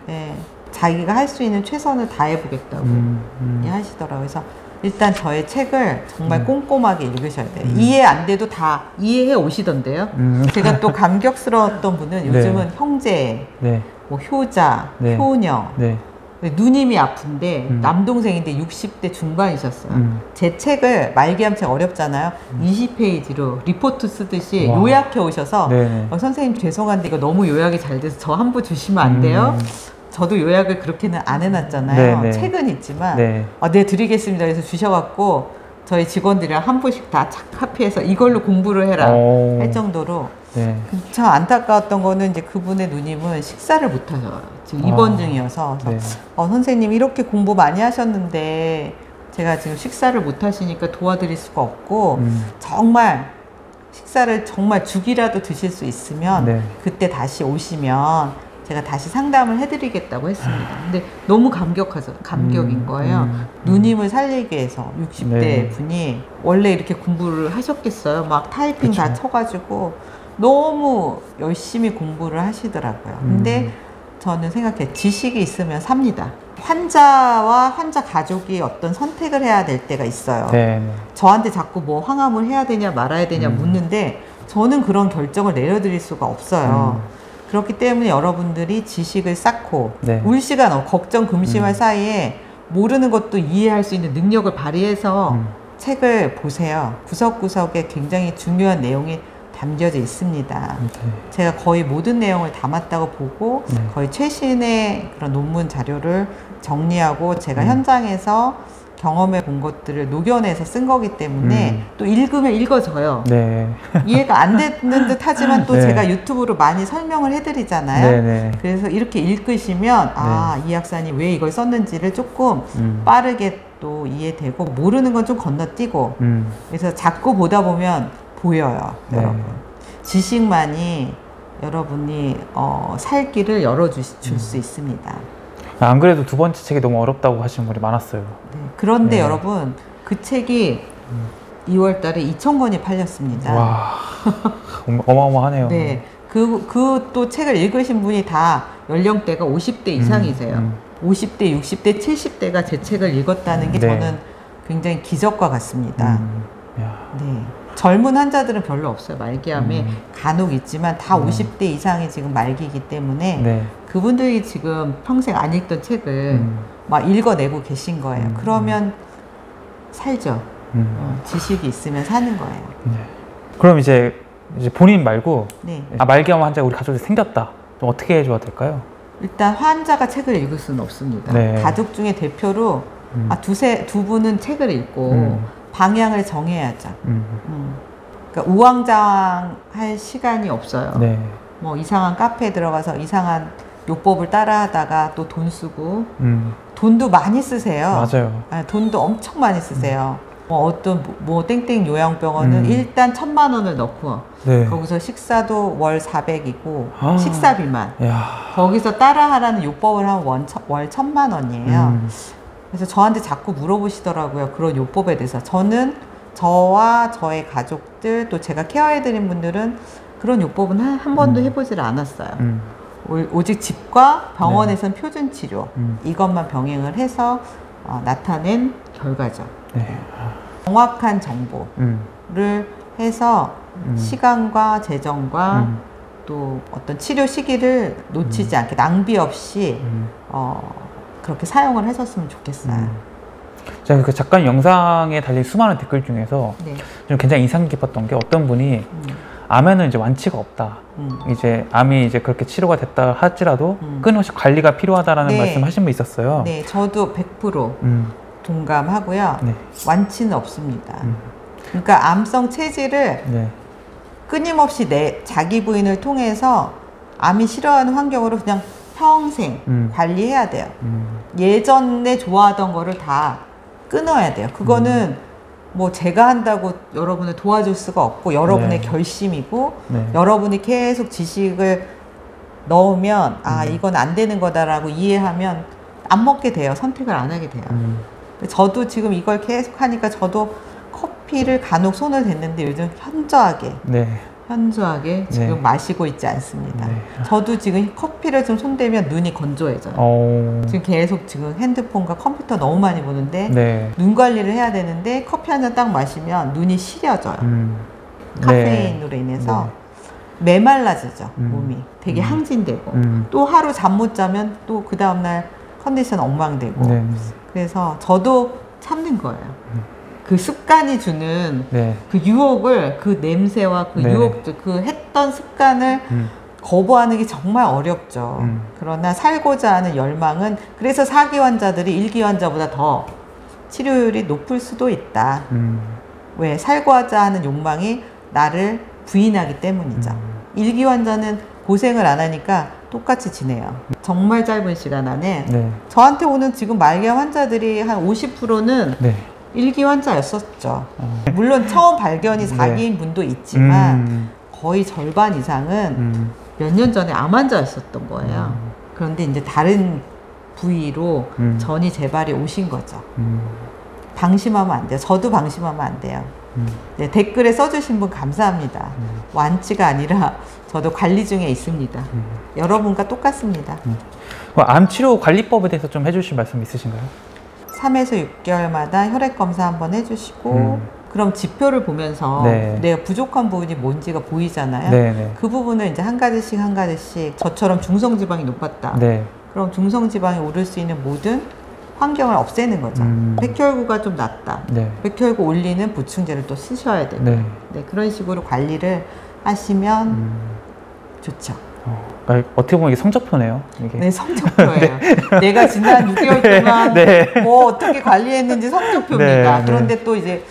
S1: 네.
S2: 예, 자기가 할 수 있는 최선을 다해보겠다고
S1: 음. 음.
S2: 예, 하시더라고요. 그래서 일단 저의 책을 정말
S1: 음.
S2: 꼼꼼하게 읽으셔야 돼요.
S1: 음.
S2: 이해 안 돼도 다 이해해 오시던데요.
S1: 음.
S2: 제가 또 감격스러웠던 분은
S1: 네.
S2: 요즘은 형제,
S1: 네.
S2: 뭐 효자,
S1: 네.
S2: 효녀,
S1: 네.
S2: 누님이 아픈데
S1: 음.
S2: 남동생인데 60대 중반이셨어요.
S1: 음.
S2: 제 책을 말기암 책 어렵잖아요. 20페이지로 리포트 쓰듯이
S1: 와.
S2: 요약해 오셔서
S1: 네.
S2: 어, 선생님 죄송한데 이거 너무 요약이 잘 돼서 저 한 부 주시면 안 돼요?
S1: 음.
S2: 저도 요약을 그렇게는 안 해놨잖아요.
S1: 네, 네.
S2: 책은 있지만
S1: 네.
S2: 아, 네 드리겠습니다. 그래서 주셔갖고 저희 직원들이랑 한 부씩 다착 카피해서 이걸로 공부를 해라
S1: 오.
S2: 할 정도로
S1: 네.
S2: 참 안타까웠던 거는 이제 그분의 누님은 식사를 못 하셔요. 지금
S1: 아.
S2: 입원 중이어서 그래서
S1: 네.
S2: 어, 선생님 이렇게 공부 많이 하셨는데 제가 지금 식사를 못 하시니까 도와드릴 수가 없고
S1: 음.
S2: 정말 식사를 정말 죽이라도 드실 수 있으면
S1: 네.
S2: 그때 다시 오시면 제가 다시 상담을 해드리겠다고 했습니다. 근데 너무 감격하죠. 감격인
S1: 음,
S2: 거예요.
S1: 음,
S2: 누님을 살리기 위해서 60대
S1: 네.
S2: 분이 원래 이렇게 공부를 하셨겠어요. 막 타이핑 다
S1: 그쵸.
S2: 쳐가지고 너무 열심히 공부를 하시더라고요. 근데
S1: 음.
S2: 저는 생각해 지식이 있으면 삽니다. 환자와 환자 가족이 어떤 선택을 해야 될 때가 있어요.
S1: 네. 네.
S2: 저한테 자꾸 뭐 항암을 해야 되냐 말아야 되냐
S1: 음.
S2: 묻는데 저는 그런 결정을 내려드릴 수가 없어요.
S1: 음.
S2: 그렇기 때문에 여러분들이 지식을 쌓고
S1: 네.
S2: 울 시간 없 걱정 금심할
S1: 음.
S2: 사이에 모르는 것도 이해할 수 있는 능력을 발휘해서
S1: 음.
S2: 책을 보세요. 구석구석에 굉장히 중요한 내용이 담겨져 있습니다.
S1: 네.
S2: 제가 거의 모든 내용을 담았다고 보고
S1: 네.
S2: 거의 최신의 그런 논문 자료를 정리하고 제가
S1: 음.
S2: 현장에서 경험해 본 것들을 녹여내서 쓴 거기 때문에
S1: 음.
S2: 또 읽으면 읽어져요.
S1: 네.
S2: 이해가 안 되는 듯 하지만 또
S1: 네.
S2: 제가 유튜브로 많이 설명을 해드리잖아요.
S1: 네. 네.
S2: 그래서 이렇게 읽으시면 아, 이 학사님 왜 이걸 썼는지를 조금
S1: 음.
S2: 빠르게 또 이해되고 모르는 건 좀 건너뛰고
S1: 음.
S2: 그래서 자꾸 보다 보면 보여요,
S1: 네.
S2: 여러분. 지식만이 여러분이 어, 살 길을 열어줄
S1: 음.
S2: 수 있습니다.
S1: 안 그래도 두 번째 책이 너무 어렵다고 하시는 분이 많았어요.
S2: 네. 그런데
S1: 네.
S2: 여러분 그 책이 2월달에 2천 권이 팔렸습니다.
S1: 와. 어마- 어마어마하네요.
S2: 네, 그 그 또 책을 읽으신 분이 다 연령대가 50대 이상이세요.
S1: 음.
S2: 50대, 60대, 70대가 제 책을 읽었다는 게
S1: 네.
S2: 저는 굉장히 기적과 같습니다.
S1: 음. 야.
S2: 네. 젊은 환자들은 별로 없어요. 말기암에
S1: 음.
S2: 간혹 있지만 다
S1: 음.
S2: 50대 이상이 지금 말기이기 때문에
S1: 네.
S2: 그분들이 지금 평생 안 읽던 책을
S1: 음.
S2: 막 읽어내고 계신 거예요.
S1: 음.
S2: 그러면 살죠.
S1: 음.
S2: 어, 지식이 있으면 사는 거예요.
S1: 네. 그럼 이제 이제 본인 말고
S2: 네.
S1: 아 말기암 환자 우리 가족이 생겼다. 좀 어떻게 해줘야 될까요?
S2: 일단 환자가 책을 읽을 수는 없습니다.
S1: 네.
S2: 가족 중에 대표로
S1: 음.
S2: 아, 두세 두 분은 책을 읽고
S1: 음.
S2: 방향을 정해야죠.
S1: 음.
S2: 음. 그러니까 우왕좌왕 할 시간이 없어요.
S1: 네.
S2: 뭐 이상한 카페에 들어가서 이상한 요법을 따라하다가 또 돈 쓰고
S1: 음.
S2: 돈도 많이 쓰세요.
S1: 맞아요.
S2: 아, 돈도 엄청 많이 쓰세요. 뭐 어떤 뭐- 뭐 땡땡 요양병원은
S1: 음.
S2: 일단 천만 원을 넣고
S1: 네.
S2: 거기서 식사도 월 400이고
S1: 아.
S2: 식사비만
S1: 야.
S2: 거기서 따라하라는 요법을 하면 원, 천- 월 천만 원이에요.
S1: 음.
S2: 그래서 저한테 자꾸 물어보시더라고요. 그런 요법에 대해서. 저는 저와 저의 가족들 또 제가 케어해드린 분들은 그런 요법은 한, 한 번도
S1: 음.
S2: 해보질 않았어요.
S1: 음.
S2: 오- 오직 집과 병원에서는 표준 치료
S1: 음.
S2: 이것만 병행을 해서 어, 나타낸 결과죠.
S1: 네.
S2: 정확한 정보를
S1: 음.
S2: 해서
S1: 음.
S2: 시간과 재정과
S1: 음.
S2: 또 어떤 치료 시기를 놓치지 않게 낭비 없이
S1: 음.
S2: 어, 그렇게 사용을 하셨으면 좋겠어요.
S1: 음. 제가 그 작가님 영상에 달린 수많은 댓글 중에서
S2: 네.
S1: 좀 굉장히 인상 깊었던 게 어떤 분이
S2: 음,
S1: 암에는 이제 완치가 없다.
S2: 음.
S1: 이제 암이 이제 그렇게 치료가 됐다 할지라도
S2: 음.
S1: 끊임없이 관리가 필요하다라는
S2: 네.
S1: 말씀 하신 분 있었어요.
S2: 네, 저도 100%
S1: 음.
S2: 동감하고요.
S1: 네.
S2: 완치는 없습니다.
S1: 음.
S2: 그러니까 암성 체질을
S1: 네.
S2: 끊임없이 내 자기 부인을 통해서 암이 싫어하는 환경으로 그냥 평생
S1: 음.
S2: 관리해야 돼요.
S1: 음.
S2: 예전에 좋아하던 거를 다 끊어야 돼요. 그거는 뭐 제가 한다고 여러분을 도와줄 수가 없고 여러분의
S1: 네.
S2: 결심이고
S1: 네.
S2: 여러분이 계속 지식을 넣으면 아
S1: 음.
S2: 이건 안 되는 거다라고 이해하면 안 먹게 돼요. 선택을 안 하게 돼요.
S1: 음.
S2: 저도 지금 이걸 계속 하니까 저도 커피를 간혹 손을 댔는데 요즘 현저하게
S1: 네.
S2: 현저하게 지금
S1: 네.
S2: 마시고 있지 않습니다.
S1: 네.
S2: 저도 지금 커피를 좀 손대면 눈이 건조해져요.
S1: 어.
S2: 지금 계속 지금 핸드폰과 컴퓨터 너무 많이 보는데
S1: 네.
S2: 눈 관리를 해야 되는데 커피 한 잔 딱 마시면 눈이 시려져요.
S1: 음.
S2: 카페인으로 인해서 메말라지죠
S1: 음.
S2: 몸이 되게
S1: 음.
S2: 항진되고
S1: 음.
S2: 또 하루 잠 못 자면 또 그 다음날 컨디션 엉망되고
S1: 네.
S2: 그래서 저도 참는 거예요. 그 습관이 주는
S1: 네.
S2: 그 유혹을 그 냄새와 그
S1: 네.
S2: 유혹 그 했던 습관을
S1: 음.
S2: 거부하는 게 정말 어렵죠.
S1: 음.
S2: 그러나 살고자 하는 열망은 그래서 사기 환자들이 일기 환자보다 더 치료율이 높을 수도 있다.
S1: 음.
S2: 왜 살고자 하는 욕망이 나를 부인하기 때문이죠.
S1: 음.
S2: 일기 환자는 고생을 안 하니까 똑같이 지내요. 정말 짧은 시간 안에
S1: 네.
S2: 저한테 오는 지금 말기암 환자들이 한 50%는
S1: 네.
S2: 일기 환자였었죠.
S1: 어.
S2: 물론 처음 발견이
S1: 네.
S2: 4기인 분도 있지만
S1: 음.
S2: 거의 절반 이상은
S1: 음.
S2: 몇년 전에 암 환자였었던 거예요. 그런데 이제 다른 부위로
S1: 음.
S2: 전이 재발이 오신 거죠.
S1: 음.
S2: 방심하면 안 돼요. 저도 방심하면 안 돼요.
S1: 음.
S2: 네, 댓글에 써주신 분 감사합니다. 완치가 아니라 저도 관리 중에 있습니다.
S1: 음.
S2: 여러분과 똑같습니다.
S1: 그럼 암 치료 관리법에 대해서 좀 해주실 말씀 있으신가요?
S2: 3에서 6개월마다 혈액 검사 한번 해주시고
S1: 음.
S2: 그럼 지표를 보면서
S1: 네.
S2: 내가 부족한 부분이 뭔지가 보이잖아요.
S1: 네. 네.
S2: 그 부분을 이제 한 가지씩 한 가지씩 저처럼 중성 지방이 높았다.
S1: 네.
S2: 그럼 중성 지방이 오를 수 있는 모든 환경을 없애는 거죠.
S1: 음.
S2: 백혈구가 좀 낮다.
S1: 네.
S2: 백혈구 올리는 보충제를 또 쓰셔야 되고
S1: 네.
S2: 네, 그런 식으로 관리를 하시면
S1: 음.
S2: 좋죠.
S1: 어, 그러니까 어떻게 보면 이게 성적표네요. 이게.
S2: 네, 성적표예요. 내가 지난 6개월 동안
S1: 네.
S2: 뭐 어떻게 관리했는지 성적표입니다.
S1: 네,
S2: 그런데 또 이제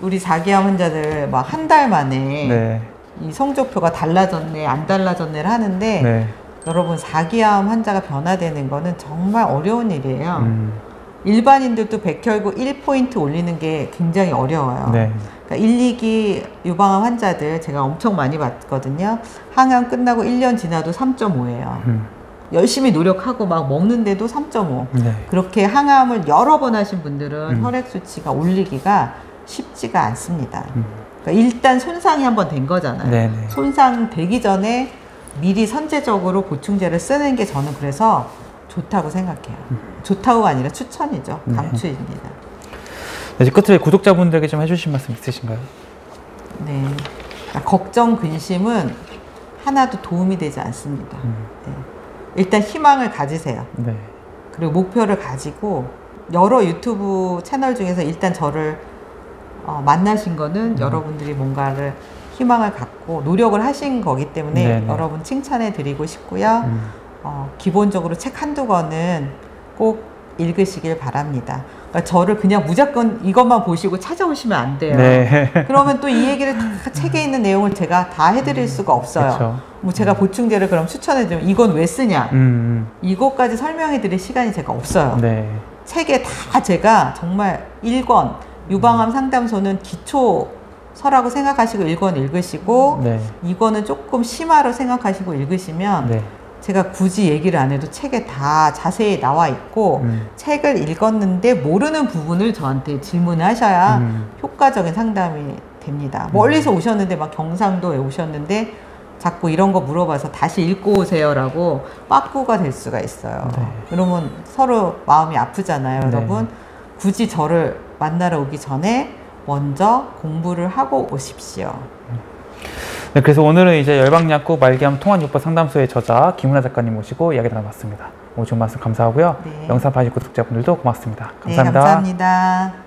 S2: 우리 자기암 환자들 막 한 달 만에
S1: 네.
S2: 이 성적표가 달라졌네, 안 달라졌네를 하는데
S1: 네.
S2: 여러분 자기암 환자가 변화되는 거는 정말 어려운 일이에요.
S1: 음.
S2: 일반인들도 백혈구 1포인트 올리는 게 굉장히 어려워요.
S1: 네.
S2: 그러니까 1, 2기 유방암 환자들 제가 엄청 많이 봤거든요. 항암 끝나고 1년 지나도 3.5예요.
S1: 음.
S2: 열심히 노력하고 막 먹는데도 3.5.
S1: 네.
S2: 그렇게 항암을 여러 번 하신 분들은
S1: 음.
S2: 혈액 수치가 올리기가 쉽지가 않습니다.
S1: 음.
S2: 그러니까 일단 손상이 한번 된 거잖아요.
S1: 네. 네.
S2: 손상 되기 전에 미리 선제적으로 보충제를 쓰는 게 저는 그래서 좋다고 생각해요. 좋다고가 아니라 추천이죠.
S1: 네.
S2: 강추입니다.
S1: 네, 이제 끝으로 구독자분들에게 좀 해주실 말씀 있으신가요?
S2: 네. 그러니까 걱정, 근심은 하나도 도움이 되지 않습니다.
S1: 음.
S2: 네. 일단 희망을 가지세요.
S1: 네.
S2: 그리고 목표를 가지고 여러 유튜브 채널 중에서 일단 저를 어, 만나신 거는 여러분들이 뭔가를 희망을 갖고 노력을 하신 거기 때문에
S1: 네네.
S2: 여러분 칭찬해 드리고 싶고요.
S1: 음.
S2: 어, 기본적으로 책 한두 권은 꼭 읽으시길 바랍니다. 그러니까 저를 그냥 무조건 이것만 보시고 찾아오시면 안 돼요.
S1: 네.
S2: 그러면 또 이 얘기를 다 책에 있는 내용을 제가 다 해드릴 수가 없어요.
S1: 그렇죠.
S2: 뭐 제가 보충제를 그럼 추천해드리면 이건 왜 쓰냐?
S1: 음.
S2: 이것까지 설명해드릴 시간이 제가 없어요.
S1: 네.
S2: 책에 다 제가 정말 1권 유방암 상담소는 기초 서라고 생각하시고 1권 읽으시고
S1: 네.
S2: 2권은 조금 심화로 생각하시고 읽으시면
S1: 네.
S2: 제가 굳이 얘기를 안 해도 책에 다 자세히 나와 있고
S1: 음.
S2: 책을 읽었는데 모르는 부분을 저한테 질문을 하셔야
S1: 음.
S2: 효과적인 상담이 됩니다. 멀리서 오셨는데 막 경상도에 오셨는데 자꾸 이런 거 물어봐서 다시 읽고 오세요라고 빠꾸가 될 수가 있어요.
S1: 네.
S2: 그러면 서로 마음이 아프잖아요,
S1: 네.
S2: 여러분. 굳이 저를 만나러 오기 전에 먼저 공부를 하고 오십시오.
S1: 네, 그래서 오늘은 이제 열방약국 말기암 통합요법 상담소의 저자 김은하 작가님 모시고 이야기 나눠봤습니다. 오늘 좋은 말씀 감사하고요.
S2: 네.
S1: 영상 봐주신 구독자분들도 고맙습니다.
S2: 네,
S1: 감사합니다.
S2: 감사합니다.